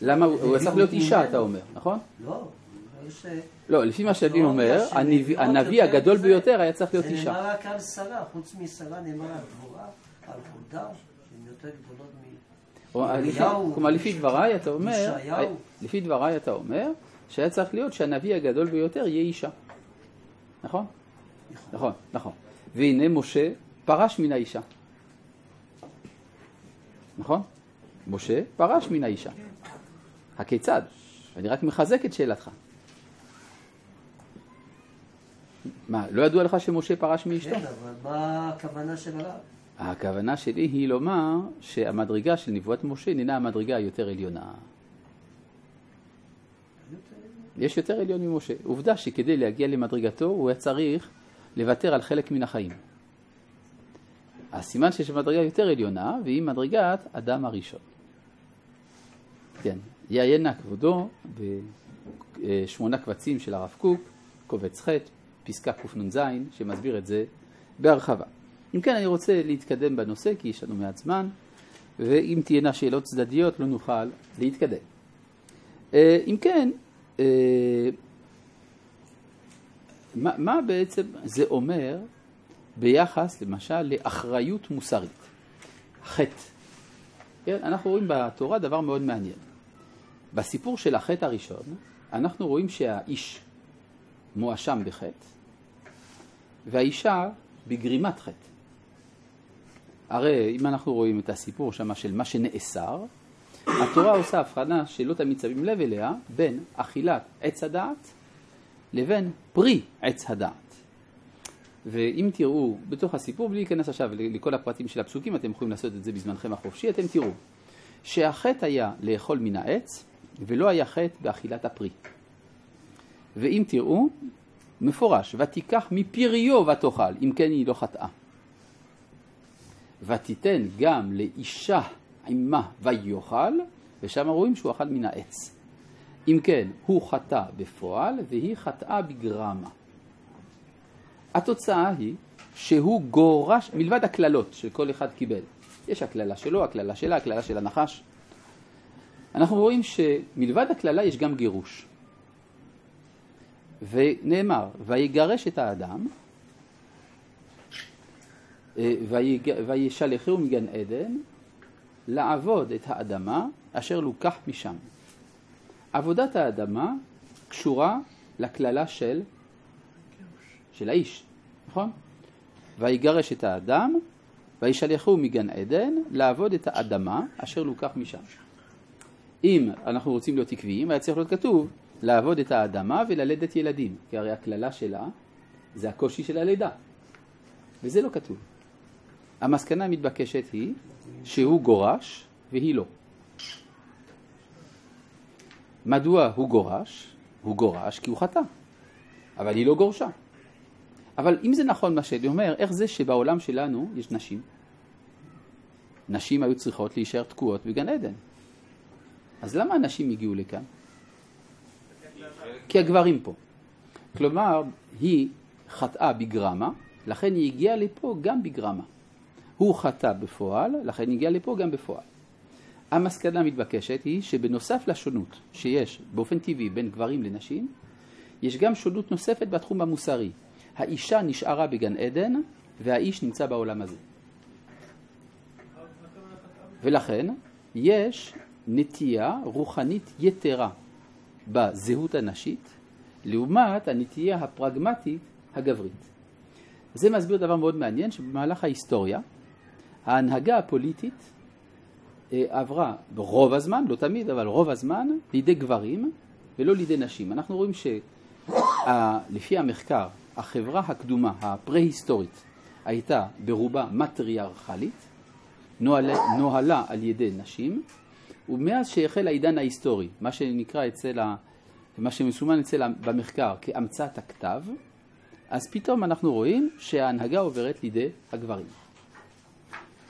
Speaker 1: למה הוא צריך להיות אישה, אתה אומר, נכון?
Speaker 6: לא.
Speaker 1: לא, לפי מה שהדין אומר, הנביא הגדול ביותר היה צריך להיות אישה.
Speaker 6: זה נאמר רק על שרה, חוץ משרה נאמר על דבורה, על חולדה.
Speaker 1: כלומר, לפי דבריי אתה אומר, לפי דבריי אתה אומר, שהיה צריך להיות שהנביא הגדול ביותר יהיה אישה. נכון? נכון, נכון. והנה משה פרש מן האישה. נכון? משה פרש מן האישה. הכיצד? אני רק מחזק את שאלתך. מה, לא ידוע לך שמשה פרש מאשתו?
Speaker 6: כן, אבל מה הכוונה של הרב?
Speaker 1: הכוונה שלי היא לומר שהמדרגה של נבואת משה איננה המדרגה היותר עליונה. יש יותר עליון ממשה. עובדה שכדי להגיע למדרגתו הוא היה צריך לוותר על חלק מן החיים. הסימן שיש מדרגה יותר עליונה והיא מדרגת אדם הראשון. כן, יעיינה כבודו בשמונה קבצים של הרב קוק, קובץ ח', פסקה קנ"ז, שמסביר את זה בהרחבה. אם כן, אני רוצה להתקדם בנושא, כי יש לנו מעט זמן, ואם תהיינה שאלות צדדיות, לא נוכל להתקדם. אה, אם כן, אה, מה, מה בעצם זה אומר ביחס, למשל, לאחריות מוסרית? חטא. כן, אנחנו רואים בתורה דבר מאוד מעניין. בסיפור של החטא הראשון, אנחנו רואים שהאיש מואשם בחטא, והאישה בגרימת חטא. הרי אם אנחנו רואים את הסיפור שם של מה שנאסר, התורה עושה הבחנה שלא תמיד שמים לב אליה בין אכילת עץ הדעת לבין פרי עץ הדעת. ואם תראו בתוך הסיפור, בלי להיכנס עכשיו לכל הפרטים של הפסוקים, אתם יכולים לעשות את זה בזמנכם החופשי, אתם תראו שהחטא היה לאכול מן העץ, ולא היה חטא באכילת הפרי. ואם תראו, מפורש, ותיקח מפריו ותאכל, אם כן היא לא חטאה. ותיתן גם לאישה עמה ויאכל, ושם רואים שהוא אכל מן העץ. אם כן, הוא חטא בפועל והיא חטאה בגרמה. התוצאה היא שהוא גורש, מלבד הקללות שכל אחד קיבל, יש הקללה שלו, הקללה שלה, הקללה של הנחש. אנחנו רואים שמלבד הקללה יש גם גירוש. ונאמר, ויגרש את האדם, אה, וישלחהו מגן עדן לעבוד את האדמה אשר לוקח משם. עבודת האדמה קשורה לקללה של, של האיש, נכון? ויגרש את האדם וישלחו מגן עדן לעבוד את האדמה אשר לוקח משם. אם אנחנו רוצים להיות עקביים, היה צריך להיות כתוב לעבוד את האדמה וללדת ילדים, כי הרי הקללה שלה זה הקושי של הלידה, וזה לא כתוב. המסקנה המתבקשת היא שהוא גורש והיא לא. מדוע הוא גורש? הוא גורש כי הוא חטא, אבל היא לא גורשה. אבל אם זה נכון מה שאני אומר, איך זה שבעולם שלנו יש נשים? נשים היו צריכות להישאר תקועות בגן עדן. אז למה הנשים הגיעו לכאן? כי הגברים פה. כלומר, היא חטאה בגרמה, לכן היא הגיעה לפה גם בגרמה. הוא חטא בפועל, לכן היא הגיעה לפה גם בפועל. המסקנה המתבקשת היא שבנוסף לשונות שיש באופן טבעי בין גברים לנשים, יש גם שונות נוספת בתחום המוסרי. האישה נשארה בגן עדן והאיש נמצא בעולם הזה. ולכן יש נטייה רוחנית יתרה בזהות הנשית לעומת הנטייה הפרגמטית הגברית. זה מסביר דבר מאוד מעניין שבמהלך ההיסטוריה ההנהגה הפוליטית אה, עברה ברוב הזמן, לא תמיד, אבל רוב הזמן, לידי גברים ולא לידי נשים. אנחנו רואים שלפי המחקר, החברה הקדומה, הפרה-היסטורית, הייתה ברובה מטריארכלית, נוהלה, נוהלה על ידי נשים, ומאז שהחל העידן ההיסטורי, מה שנקרא אצל, ה, מה שמסומן אצל במחקר כהמצאת הכתב, אז פתאום אנחנו רואים שההנהגה עוברת לידי הגברים.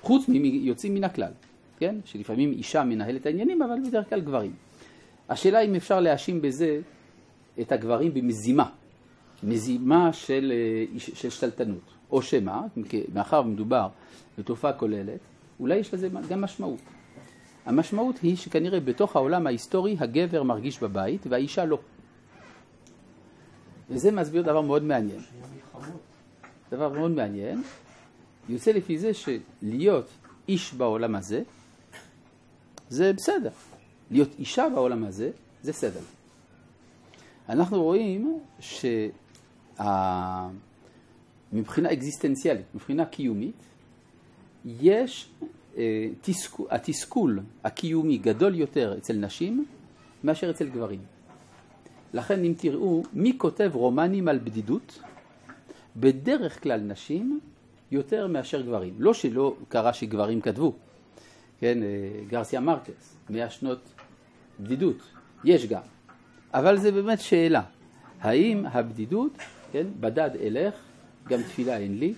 Speaker 1: חוץ מיוצאים מן הכלל. כן? שלפעמים אישה מנהלת העניינים, אבל בדרך כלל גברים. השאלה אם אפשר להאשים בזה את הגברים במזימה, מזימה של, אה, של שתלטנות, או שמא, מאחר ומדובר בתופעה כוללת, אולי יש לזה גם משמעות. המשמעות היא שכנראה בתוך העולם ההיסטורי הגבר מרגיש בבית והאישה לא. וזה מסביר דבר מאוד מעניין. דבר מאוד מעניין, יוצא לפי זה שלהיות איש בעולם הזה זה בסדר. להיות אישה בעולם הזה, זה סבל. אנחנו רואים שמבחינה אקזיסטנציאלית, מבחינה קיומית, יש, אה, תסכול, התסכול הקיומי גדול יותר אצל נשים מאשר אצל גברים. לכן אם תראו מי כותב רומנים על בדידות, בדרך כלל נשים יותר מאשר גברים. לא שלא קרה שגברים כתבו, כן, אה, גרסיה מרקס, מאה שנות בדידות, יש גם. אבל זה באמת שאלה, האם הבדידות, כן, בדד אלך, גם תפילה אין לי,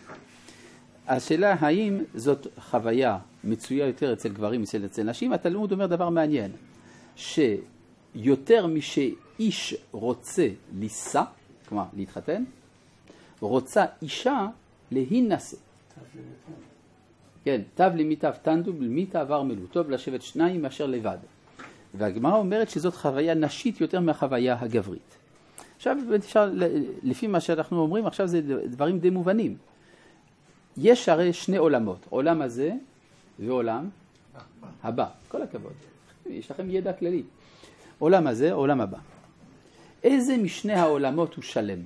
Speaker 1: השאלה האם זאת חוויה מצויה יותר אצל גברים מאשר אצל נשים, התלמוד אומר דבר מעניין, שיותר משאיש רוצה לישא, כלומר להתחתן, רוצה אישה להינשא. כן, תב למיטב תנדו בלמיתה עבר מלו, טוב לשבת שניים מאשר לבד. והגמרא אומרת שזאת חוויה נשית יותר מהחוויה הגברית. עכשיו אפשר, לפי מה שאנחנו אומרים, עכשיו זה דברים די מובנים. יש הרי שני עולמות, עולם הזה ועולם הבא. כל הכבוד, יש לכם ידע כללי. עולם הזה, עולם הבא. איזה משני העולמות הוא שלם?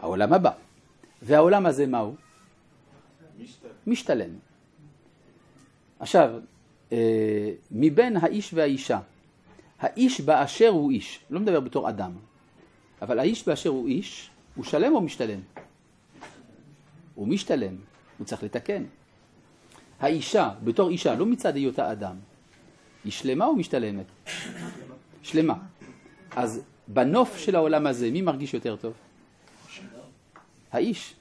Speaker 1: העולם הבא. והעולם הזה מהו? משתלם. עכשיו, אה, מבין האיש והאישה, האיש באשר הוא איש, לא מדבר בתור אדם, אבל האיש באשר הוא איש, הוא שלם או משתלם? הוא משתלם, הוא צריך לתקן. האישה, בתור אישה, לא מצד היותה אדם, היא שלמה או משתלמת? שלמה. אז בנוף של העולם הזה, מי מרגיש יותר טוב? האיש.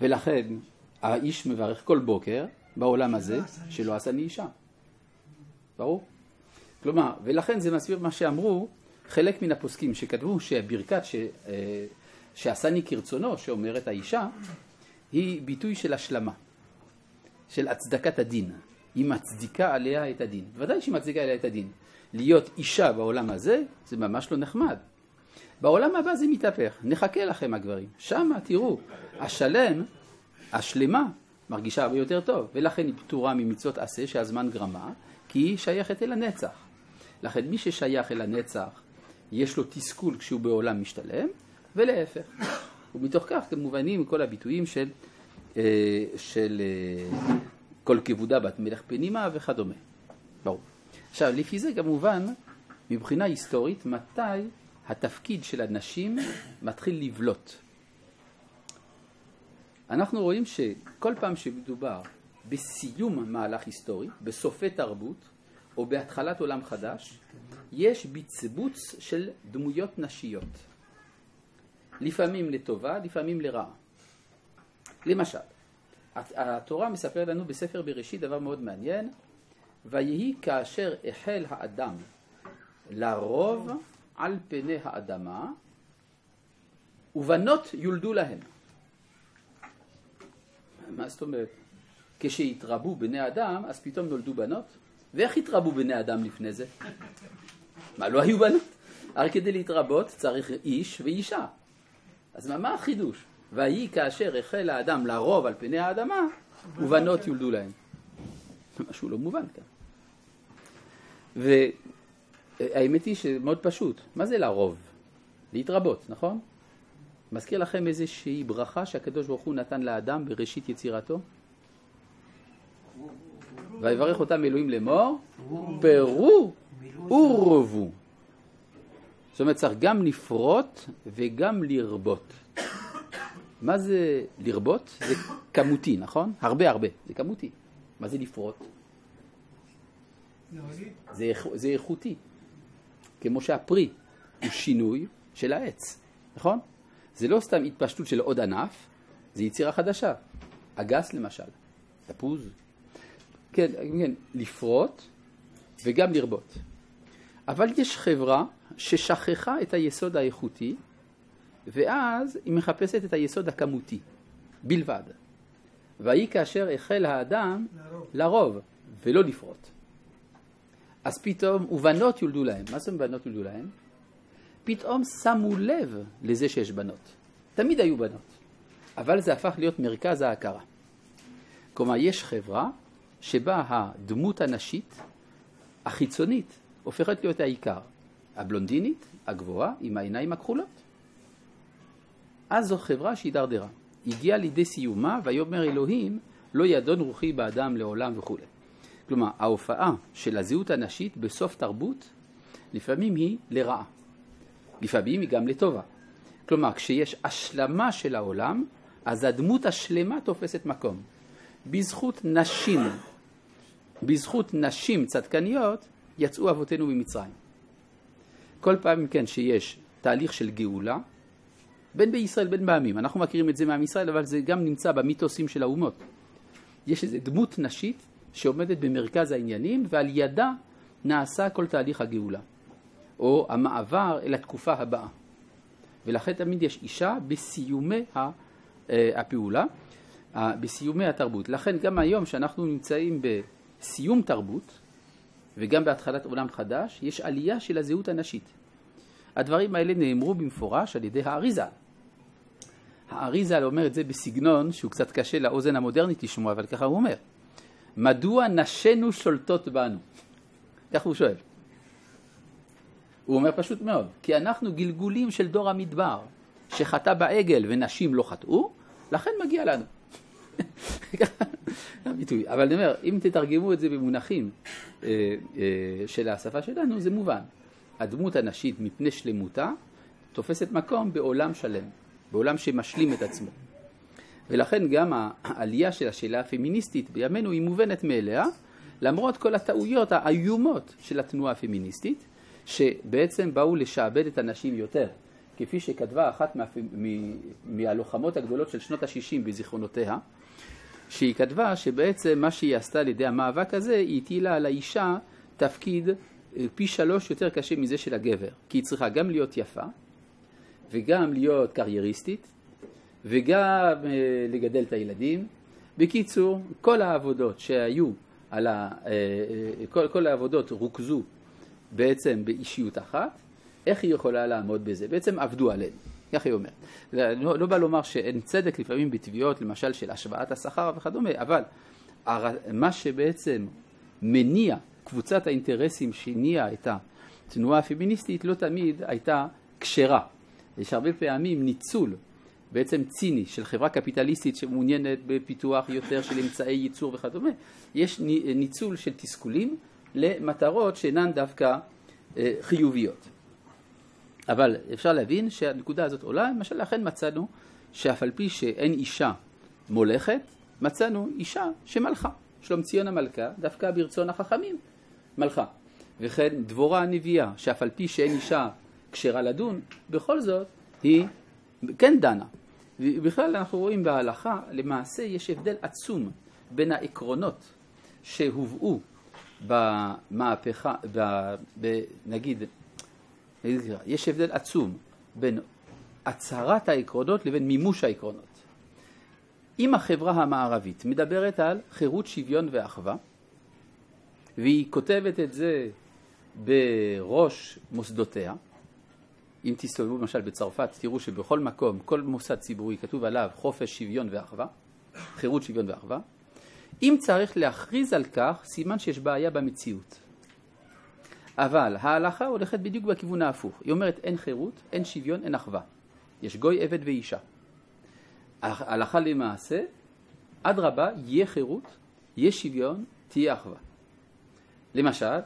Speaker 1: ולכן האיש מברך כל בוקר בעולם הזה שלא עשני אישה. ברור? כלומר, ולכן זה מסביר מה שאמרו חלק מן הפוסקים שכתבו שהברכת ש, אה, שעשני כרצונו, שאומרת האישה, היא ביטוי של השלמה, של הצדקת הדין. היא מצדיקה עליה את הדין. ודאי שהיא מצדיקה עליה את הדין. להיות אישה בעולם הזה, זה ממש לא נחמד. בעולם הבא זה מתהפך. נחכה לכם הגברים. שמה, תראו, השלם, השלמה, מרגישה הרבה יותר טוב. ולכן היא פטורה ממצוות עשה שהזמן גרמה, כי היא שייכת אל הנצח. לכן מי ששייך אל הנצח, יש לו תסכול כשהוא בעולם משתלם, ולהפך. ומתוך כך גם מובנים כל הביטויים של, של אה, כל כבודה בת מלך פנימה וכדומה. ברור. עכשיו, לפי זה כמובן, מבחינה היסטורית, מתי התפקיד של הנשים מתחיל לבלוט. אנחנו רואים שכל פעם שמדובר בסיום מהלך היסטורי, בסופי תרבות, או בהתחלת עולם חדש, יש בצבוץ של דמויות נשיות. לפעמים לטובה, לפעמים לרעה. למשל, התורה מספרת לנו בספר בראשית דבר מאוד מעניין, ויהי כאשר החל האדם לרוב על פני האדמה, ובנות יולדו להם. מה זאת אומרת? כשהתרבו בני אדם, אז פתאום נולדו בנות? ואיך התרבו בני אדם לפני זה? מה, לא היו בנות? הרי כדי להתרבות צריך איש ואישה. אז מה, מה החידוש? ויהי כאשר החל האדם לרוב על פני האדמה, ובנות יולדו להם. משהו לא מובן כאן. והאמת היא שמאוד פשוט. מה זה לרוב? להתרבות, נכון? מזכיר לכם איזושהי ברכה שהקדוש ברוך הוא נתן לאדם בראשית יצירתו? ויברך אותם אלוהים לאמור, פרו ורבו. זאת אומרת צריך גם לפרוט וגם לרבות. מה זה לרבות? זה כמותי, נכון? הרבה הרבה, זה כמותי. מה זה לפרוט? זה, זה איכותי. כמו שהפרי הוא שינוי של העץ, נכון? זה לא סתם התפשטות של עוד ענף, זה יצירה חדשה. אגס למשל, תפוז. כן, כן, לפרוט וגם לרבות. אבל יש חברה ששכחה את היסוד האיכותי, ואז היא מחפשת את היסוד הכמותי בלבד. ויהי כאשר החל האדם לרוב, לרוב ולא לפרוט. אז פתאום, ובנות יולדו להם. מה זאת אומרת בנות יולדו להם? פתאום שמו לב לזה שיש בנות. תמיד היו בנות, אבל זה הפך להיות מרכז ההכרה. כלומר, יש חברה שבה הדמות הנשית, החיצונית, הופכת להיות העיקר. הבלונדינית, הגבוהה, עם העיניים הכחולות. אז זו חברה שהידרדרה. הגיעה לידי סיומה, ויאמר אלוהים, לא ידון רוחי באדם לעולם וכולי. כלומר, ההופעה של הזהות הנשית בסוף תרבות, לפעמים היא לרעה. לפעמים היא גם לטובה. כלומר, כשיש השלמה של העולם, אז הדמות השלמה תופסת מקום. בזכות נשים, בזכות נשים צדקניות, יצאו אבותינו ממצרים. כל פעם, כן, שיש תהליך של גאולה, בין בישראל בין בעמים, אנחנו מכירים את זה מעם ישראל, אבל זה גם נמצא במיתוסים של האומות. יש איזו דמות נשית שעומדת במרכז העניינים, ועל ידה נעשה כל תהליך הגאולה, או המעבר אל התקופה הבאה. ולכן תמיד יש אישה בסיומי אה, הפעולה, בסיומי התרבות. לכן גם היום שאנחנו נמצאים בסיום תרבות, וגם בהתחלת עולם חדש, יש עלייה של הזהות הנשית. הדברים האלה נאמרו במפורש על ידי האריזה. האריזה אומר את זה בסגנון שהוא קצת קשה לאוזן המודרנית לשמוע, אבל ככה הוא אומר. מדוע נשינו שולטות בנו? כך הוא שואל. הוא אומר פשוט מאוד, כי אנחנו גלגולים של דור המדבר, שחטא בעגל ונשים לא חטאו, לכן מגיע לנו. (laughs) הביטוי. אבל אני אומר, אם תתרגמו את זה במונחים אה, אה, של השפה שלנו, זה מובן. הדמות הנשית מפני שלמותה תופסת מקום בעולם שלם, בעולם שמשלים את עצמו. ולכן גם העלייה של השאלה הפמיניסטית בימינו היא מובנת מאליה, למרות כל הטעויות האיומות של התנועה הפמיניסטית, שבעצם באו לשעבד את הנשים יותר. כפי שכתבה אחת מה, מ, מהלוחמות הגדולות של שנות ה-60 בזיכרונותיה, שהיא כתבה שבעצם מה שהיא עשתה על ידי המאבק הזה, היא הטילה על האישה תפקיד אה, פי שלוש יותר קשה מזה של הגבר. כי היא צריכה גם להיות יפה, וגם להיות קרייריסטית, וגם אה, לגדל את הילדים. בקיצור, כל העבודות שהיו על ה... אה, כל, כל העבודות רוכזו בעצם באישיות אחת, איך היא יכולה לעמוד בזה? בעצם עבדו עלינו, כך היא אומרת. לא, לא בא לומר שאין צדק לפעמים בתביעות, למשל של השוואת השכר וכדומה, אבל מה שבעצם מניע קבוצת האינטרסים שהניעה את התנועה הפמיניסטית לא תמיד הייתה כשרה. יש הרבה פעמים ניצול בעצם ציני של חברה קפיטליסטית שמעוניינת בפיתוח יותר של אמצעי ייצור וכדומה. יש ניצול של תסכולים למטרות שאינן דווקא אה, חיוביות. אבל אפשר להבין שהנקודה הזאת עולה, למשל לכן מצאנו שאף על פי שאין אישה מולכת, מצאנו אישה שמלכה. שלום ציון המלכה, דווקא ברצון החכמים, מלכה. וכן דבורה הנביאה, שאף על פי שאין אישה כשרה לדון, בכל זאת היא כן דנה. ובכלל אנחנו רואים בהלכה, למעשה יש הבדל עצום בין העקרונות שהובאו במהפכה, ב, ב, נגיד, יש הבדל עצום בין הצהרת העקרונות לבין מימוש העקרונות. אם החברה המערבית מדברת על חירות, שוויון ואחווה, והיא כותבת את זה בראש מוסדותיה, אם תסתובבו למשל בצרפת, תראו שבכל מקום, כל מוסד ציבורי כתוב עליו חופש, שוויון ואחווה, חירות, שוויון ואחווה. אם צריך להכריז על כך, סימן שיש בעיה במציאות. אבל ההלכה הולכת בדיוק בכיוון ההפוך. היא אומרת אין חירות, אין שוויון, אין אחווה. יש גוי, עבד ואישה. הלכה למעשה, אדרבה, יהיה חירות, יהיה שוויון, תהיה אחווה. למשל,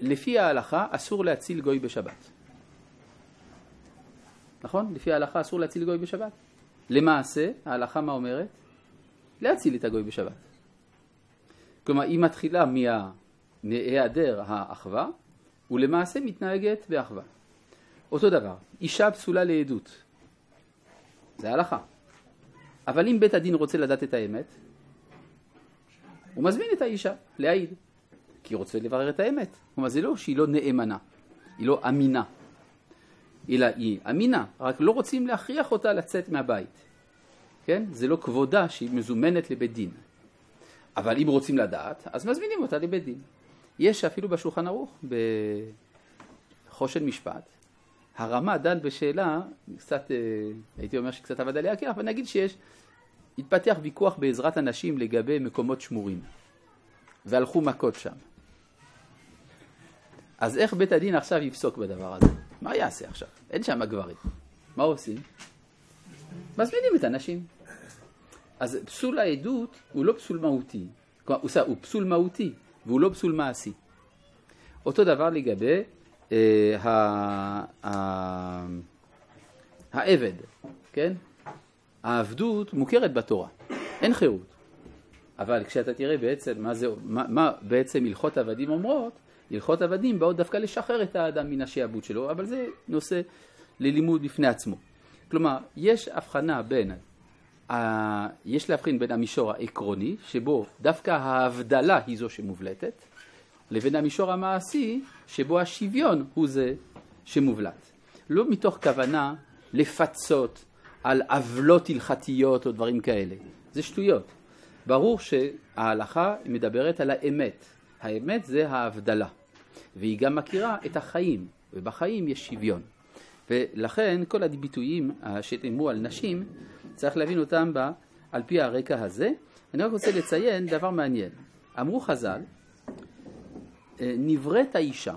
Speaker 1: לפי ההלכה אסור להציל גוי בשבת. נכון? לפי ההלכה אסור להציל גוי בשבת. למעשה, ההלכה מה אומרת? להציל את הגוי בשבת. כלומר, היא מתחילה מה... מהיעדר האחווה, ולמעשה מתנהגת באחווה. אותו דבר, אישה פסולה לעדות. זה הלכה. אבל אם בית הדין רוצה לדעת את האמת, הוא מזמין את האישה להעיד, כי הוא רוצה לברר את האמת. כלומר, זה לא שהיא לא נאמנה, היא לא אמינה, אלא היא אמינה, רק לא רוצים להכריח אותה לצאת מהבית. כן? זה לא כבודה שהיא מזומנת לבית דין. אבל אם רוצים לדעת, אז מזמינים אותה לבית דין. יש אפילו בשולחן ערוך, בחושן משפט, הרמה דן בשאלה, קצת, אה, הייתי אומר שקצת עבד עליה קרח, אבל נגיד שיש, התפתח ויכוח בעזרת הנשים לגבי מקומות שמורים, והלכו מכות שם. אז איך בית הדין עכשיו יפסוק בדבר הזה? מה יעשה עכשיו? אין שם גברים. מה עושים? מזמינים את הנשים. אז פסול העדות הוא לא פסול מהותי, כלומר, הוא פסול מהותי והוא לא פסול מעשי. אותו דבר לגבי אה, ה, ה, העבד, כן? העבדות מוכרת בתורה, אין חירות. אבל כשאתה תראה בעצם מה, זה, מה, מה בעצם הלכות עבדים אומרות, הלכות עבדים באות דווקא לשחרר את האדם מן השעבוד שלו, אבל זה נושא ללימוד בפני עצמו. כלומר, יש הבחנה בין, ה... יש להבחין בין המישור העקרוני, שבו דווקא ההבדלה היא זו שמובלטת, לבין המישור המעשי, שבו השוויון הוא זה שמובלט. לא מתוך כוונה לפצות על עוולות הלכתיות או דברים כאלה, זה שטויות. ברור שההלכה מדברת על האמת, האמת זה ההבדלה, והיא גם מכירה את החיים, ובחיים יש שוויון. ולכן כל הביטויים שנאמרו על נשים, צריך להבין אותם בה, על פי הרקע הזה. אני רק רוצה לציין דבר מעניין. אמרו חז"ל, אה, נבראת האישה,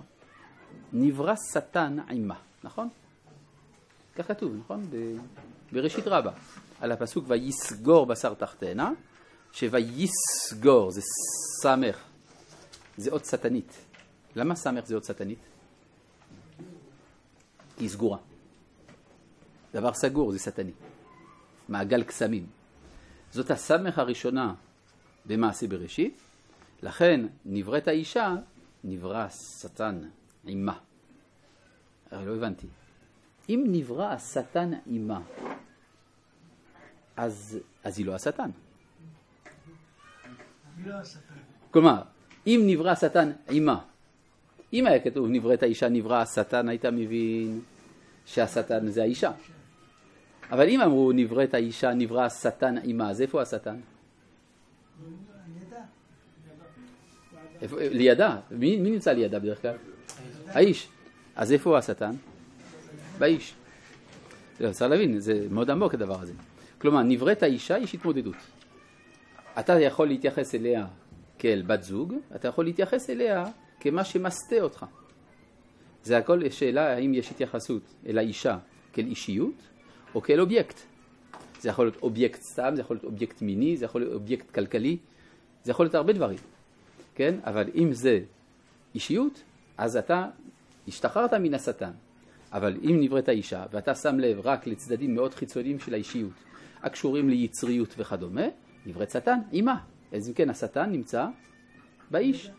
Speaker 1: נברא שטן עימה, נכון? כך כתוב, נכון? בראשית רבה, על הפסוק ויסגור בשר תחתנה, שויסגור זה סמך, זה אות שטנית. למה סמך זה אות שטנית? היא סגורה. דבר סגור זה שטני. מעגל קסמים. זאת הסמך הראשונה במעשה בראשית, לכן נבראת האישה, נברא השטן עימה. הרי לא הבנתי. אם נברא השטן עימה, אז, אז היא לא השטן. כלומר, אם נברא השטן עימה, אם היה כתוב נבראת האישה נברא השטן, היית מבין שהשטן זה האישה. אבל אם אמרו נבראת האישה נברא השטן עימה, אז איפה השטן? לידה. מי, מי נמצא לידה בדרך כלל? האיש. אז איפה השטן? באיש. לא, צריך להבין, זה מאוד עמוק הדבר הזה. כלומר, נבראת האישה יש התמודדות. אתה יכול להתייחס אליה כאל בת זוג, אתה יכול להתייחס אליה כמה שמסטה אותך. זה הכל שאלה האם יש התייחסות אל האישה כאל אישיות או כאל אובייקט. זה יכול להיות אובייקט סתם, זה יכול להיות אובייקט מיני, זה יכול להיות אובייקט כלכלי, זה יכול להיות הרבה דברים, כן? אבל אם זה אישיות, אז אתה השתחררת מן השטן. אבל אם נבראת אישה ואתה שם לב רק לצדדים מאוד חיצוניים של האישיות הקשורים ליצריות וכדומה, נבראת שטן, אימה. אז אם כן, השטן נמצא באיש,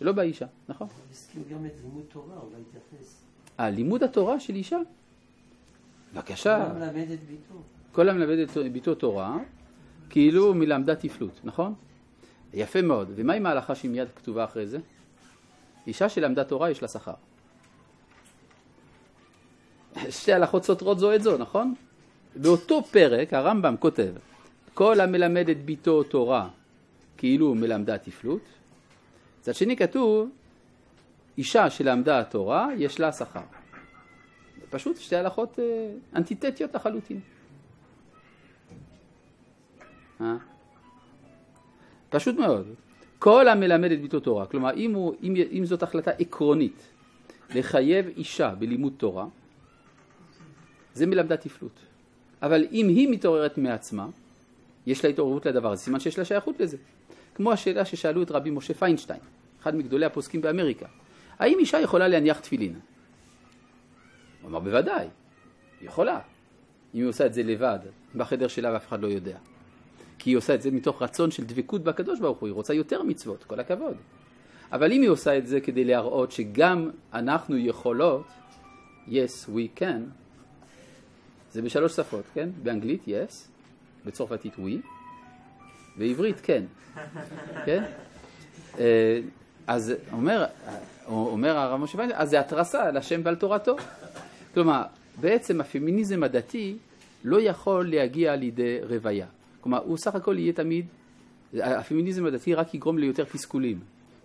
Speaker 1: ולא באישה, נכון?
Speaker 6: הזכיר גם את לימוד תורה, אולי תתייחס.
Speaker 1: אה, לימוד התורה של אישה? בבקשה.
Speaker 6: גם מלמד את ביתו.
Speaker 1: כל המלמד את ביתו תורה, כאילו מלמדה תפלות, נכון? יפה מאוד. ומה עם ההלכה שהיא מיד כתובה אחרי זה? אישה שלמדה תורה יש לה שכר. שתי הלכות סותרות זו את זו, נכון? באותו פרק הרמב"ם כותב, כל המלמד את ביתו תורה כאילו מלמדה תפלות. מצד שני כתוב, אישה שלמדה תורה יש לה שכר. פשוט שתי הלכות אה, אנטיתטיות לחלוטין. אה? פשוט מאוד. כל המלמד את ביתו תורה, כלומר אם, הוא, אם, אם זאת החלטה עקרונית לחייב אישה בלימוד תורה, זה מלמדה תפלות. אבל אם היא מתעוררת מעצמה, יש לה התעוררות לדבר הזה, סימן שיש לה שייכות לזה. כמו השאלה ששאלו את רבי משה פיינשטיין, אחד מגדולי הפוסקים באמריקה, האם אישה יכולה להניח תפילין? הוא אמר בוודאי, יכולה, אם היא עושה את זה לבד, בחדר שלה ואף אחד לא יודע. כי היא עושה את זה מתוך רצון של דבקות בקדוש ברוך הוא, היא רוצה יותר מצוות, כל הכבוד. אבל אם היא עושה את זה כדי להראות שגם אנחנו יכולות, yes we can, זה בשלוש שפות, כן? באנגלית yes, בצרפתית oui, בעברית כן, כן? אה, אז אומר, אומר הרב משה ויינשטיין, אז זה התרסה על השם ועל תורתו. כלומר, בעצם הפמיניזם הדתי לא יכול להגיע לידי רוויה. כלומר, הוא סך הכל יהיה תמיד, הפמיניזם הדתי רק יגרום ליותר תסכולים.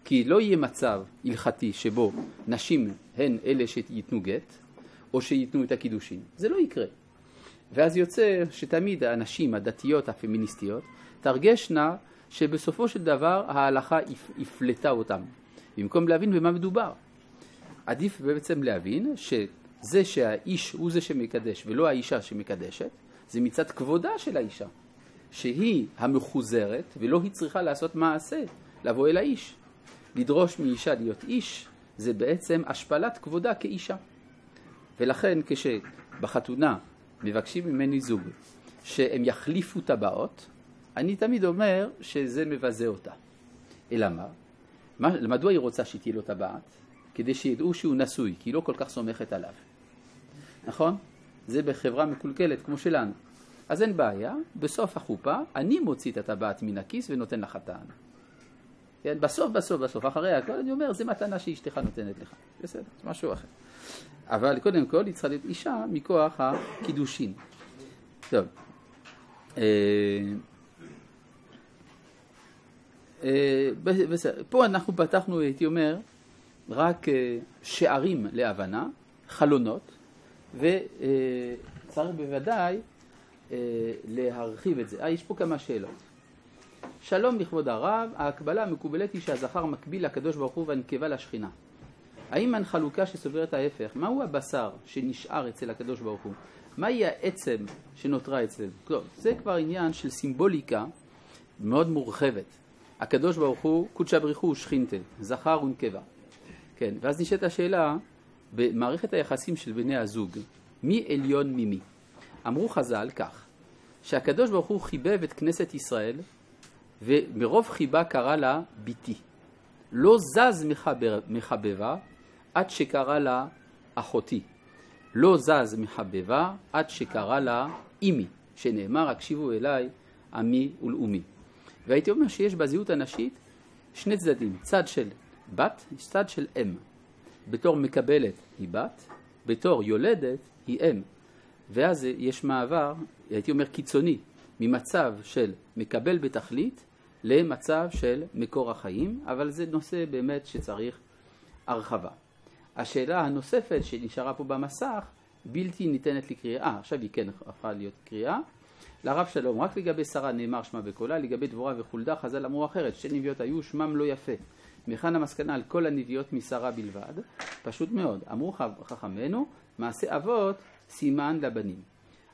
Speaker 1: כי לא יהיה מצב הלכתי שבו נשים הן אלה שייתנו גט, או שייתנו את הקידושין. זה לא יקרה. ואז יוצא שתמיד הנשים הדתיות הפמיניסטיות תרגשנה שבסופו של דבר ההלכה הפלטה אותם, במקום להבין במה מדובר. עדיף בעצם להבין שזה שהאיש הוא זה שמקדש ולא האישה שמקדשת, זה מצד כבודה של האישה, שהיא המחוזרת ולא היא צריכה לעשות מעשה, לבוא אל האיש. לדרוש מאישה להיות איש זה בעצם השפלת כבודה כאישה. ולכן כשבחתונה מבקשים ממני זוג שהם יחליפו טבעות, אני תמיד אומר שזה מבזה אותה. אלא מה? מדוע היא רוצה שתהיה לו טבעת? כדי שידעו שהוא נשוי, כי היא לא כל כך סומכת עליו. נכון? זה בחברה מקולקלת כמו שלנו. אז אין בעיה, בסוף החופה אני מוציא את הטבעת מן הכיס ונותן לחתן. כן, בסוף, בסוף, בסוף, אחרי הכל אני אומר, זה מתנה שאשתך נותנת לך. בסדר, זה משהו אחר. אבל קודם כל היא צריכה להיות אישה מכוח הקידושין. טוב. אה, אה. פה אנחנו פתחנו, הייתי אומר, רק אה, שערים להבנה, חלונות, וצריך בוודאי להרחיב את זה. אה, יש פה כמה שאלות. שלום לכבוד הרב, ההקבלה המקובלת היא שהזכר מקביל לקדוש ברוך הוא והנקבה לשכינה. האם אין חלוקה שסוברת ההפך? מהו הבשר שנשאר אצל הקדוש ברוך הוא? מהי העצם שנותרה אצלנו? טוב, זה כבר עניין של סימבוליקה מאוד מורחבת. הקדוש ברוך הוא, קודשא בריחו הוא שכינתה, זכר ונקבה. כן, ואז נשאלת השאלה, במערכת היחסים של בני הזוג, מי עליון ממי? אמרו חז"ל כך, שהקדוש ברוך הוא חיבב את כנסת ישראל, ומרוב חיבה קרא לה ביתי. לא זז מחבר, מחבבה עד שקרא לה אחותי. לא זז מחבבה עד שקרא לה אימי, שנאמר הקשיבו אליי עמי ולאומי. והייתי אומר שיש בזהות הנשית שני צדדים, צד של בת, צד של אם. בתור מקבלת היא בת, בתור יולדת היא אם. ואז יש מעבר, הייתי אומר קיצוני, ממצב של מקבל בתכלית למצב של מקור החיים, אבל זה נושא באמת שצריך הרחבה. השאלה הנוספת שנשארה פה במסך, בלתי ניתנת לקריאה, עכשיו היא כן הפכה להיות קריאה. לרב שלום, רק לגבי שרה נאמר שמה בקולה, לגבי דבורה וחולדה חז"ל אמרו אחרת, שתי נביאות היו, שמם לא יפה. מכאן המסקנה על כל הנביאות משרה בלבד? פשוט מאוד. אמרו חכמינו, מעשה אבות סימן לבנים.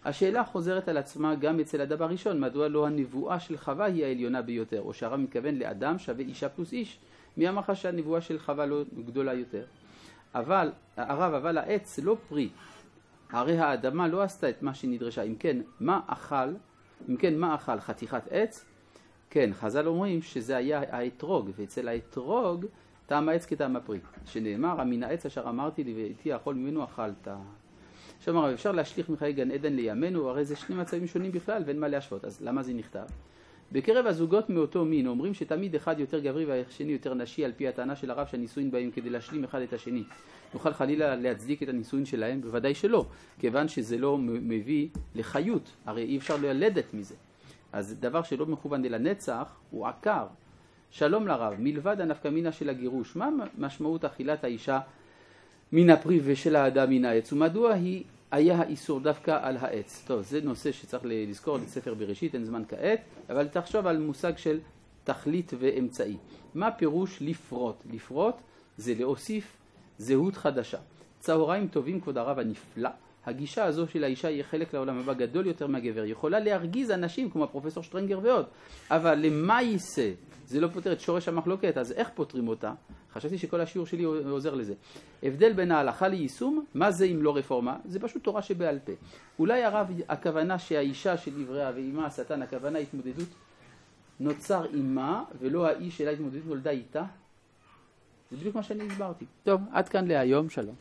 Speaker 1: השאלה חוזרת על עצמה גם אצל אדם הראשון, מדוע לא הנבואה של חווה היא העליונה ביותר, או שהרב מתכוון לאדם שווה אישה פלוס איש, מי אמר לך שהנבואה של חווה לא גדולה יותר? אבל, הרב, אבל העץ לא פרי, הרי האדמה לא עשתה את מה שנדרשה, אם כן, מה אכל, אם כן, מה אכל? חתיכת עץ? כן, חז"ל אומרים שזה היה האתרוג, ואצל האתרוג טעם העץ כטעם הפרי, שנאמר, מן העץ אשר אמרתי ואיתי אכול ממנו אכלת. עכשיו אמר, אפשר להשליך מחיי גן עדן לימינו, הרי זה שני מצבים שונים בכלל ואין מה להשוות, אז למה זה נכתב? בקרב הזוגות מאותו מין אומרים שתמיד אחד יותר גברי והשני יותר נשי על פי הטענה של הרב שהנישואין באים כדי להשלים אחד את השני. נוכל חלילה להצדיק את הנישואין שלהם? בוודאי שלא, כיוון שזה לא מביא לחיות, הרי אי אפשר ללדת מזה. אז דבר שלא מכוון אל הנצח הוא עקר. שלום לרב, מלבד הנפקא מינה של הגירוש, מה משמעות אכילת האישה מן הפרי ושל האדם מן העץ, ומדוע היא היה האיסור דווקא על העץ. טוב, זה נושא שצריך לזכור לספר בראשית, אין זמן כעת, אבל תחשוב על מושג של תכלית ואמצעי. מה פירוש לפרוט? לפרוט זה להוסיף זהות חדשה. צהריים טובים, כבוד הרב הנפלא. הגישה הזו של האישה היא חלק לעולם הבא גדול יותר מהגבר. היא יכולה להרגיז אנשים כמו הפרופסור שטרנגר ועוד. אבל למה יישא? זה לא פותר את שורש המחלוקת, אז איך פותרים אותה? חשבתי שכל השיעור שלי עוזר לזה. הבדל בין ההלכה ליישום, מה זה אם לא רפורמה? זה פשוט תורה שבעל פה. אולי הרב, הכוונה שהאישה שנבראה ועימה השטן, הכוונה התמודדות נוצר עימה ולא האיש שלה התמודדות נולדה איתה? זה בדיוק מה שאני הסברתי. טוב, עד כאן להיום, שלום.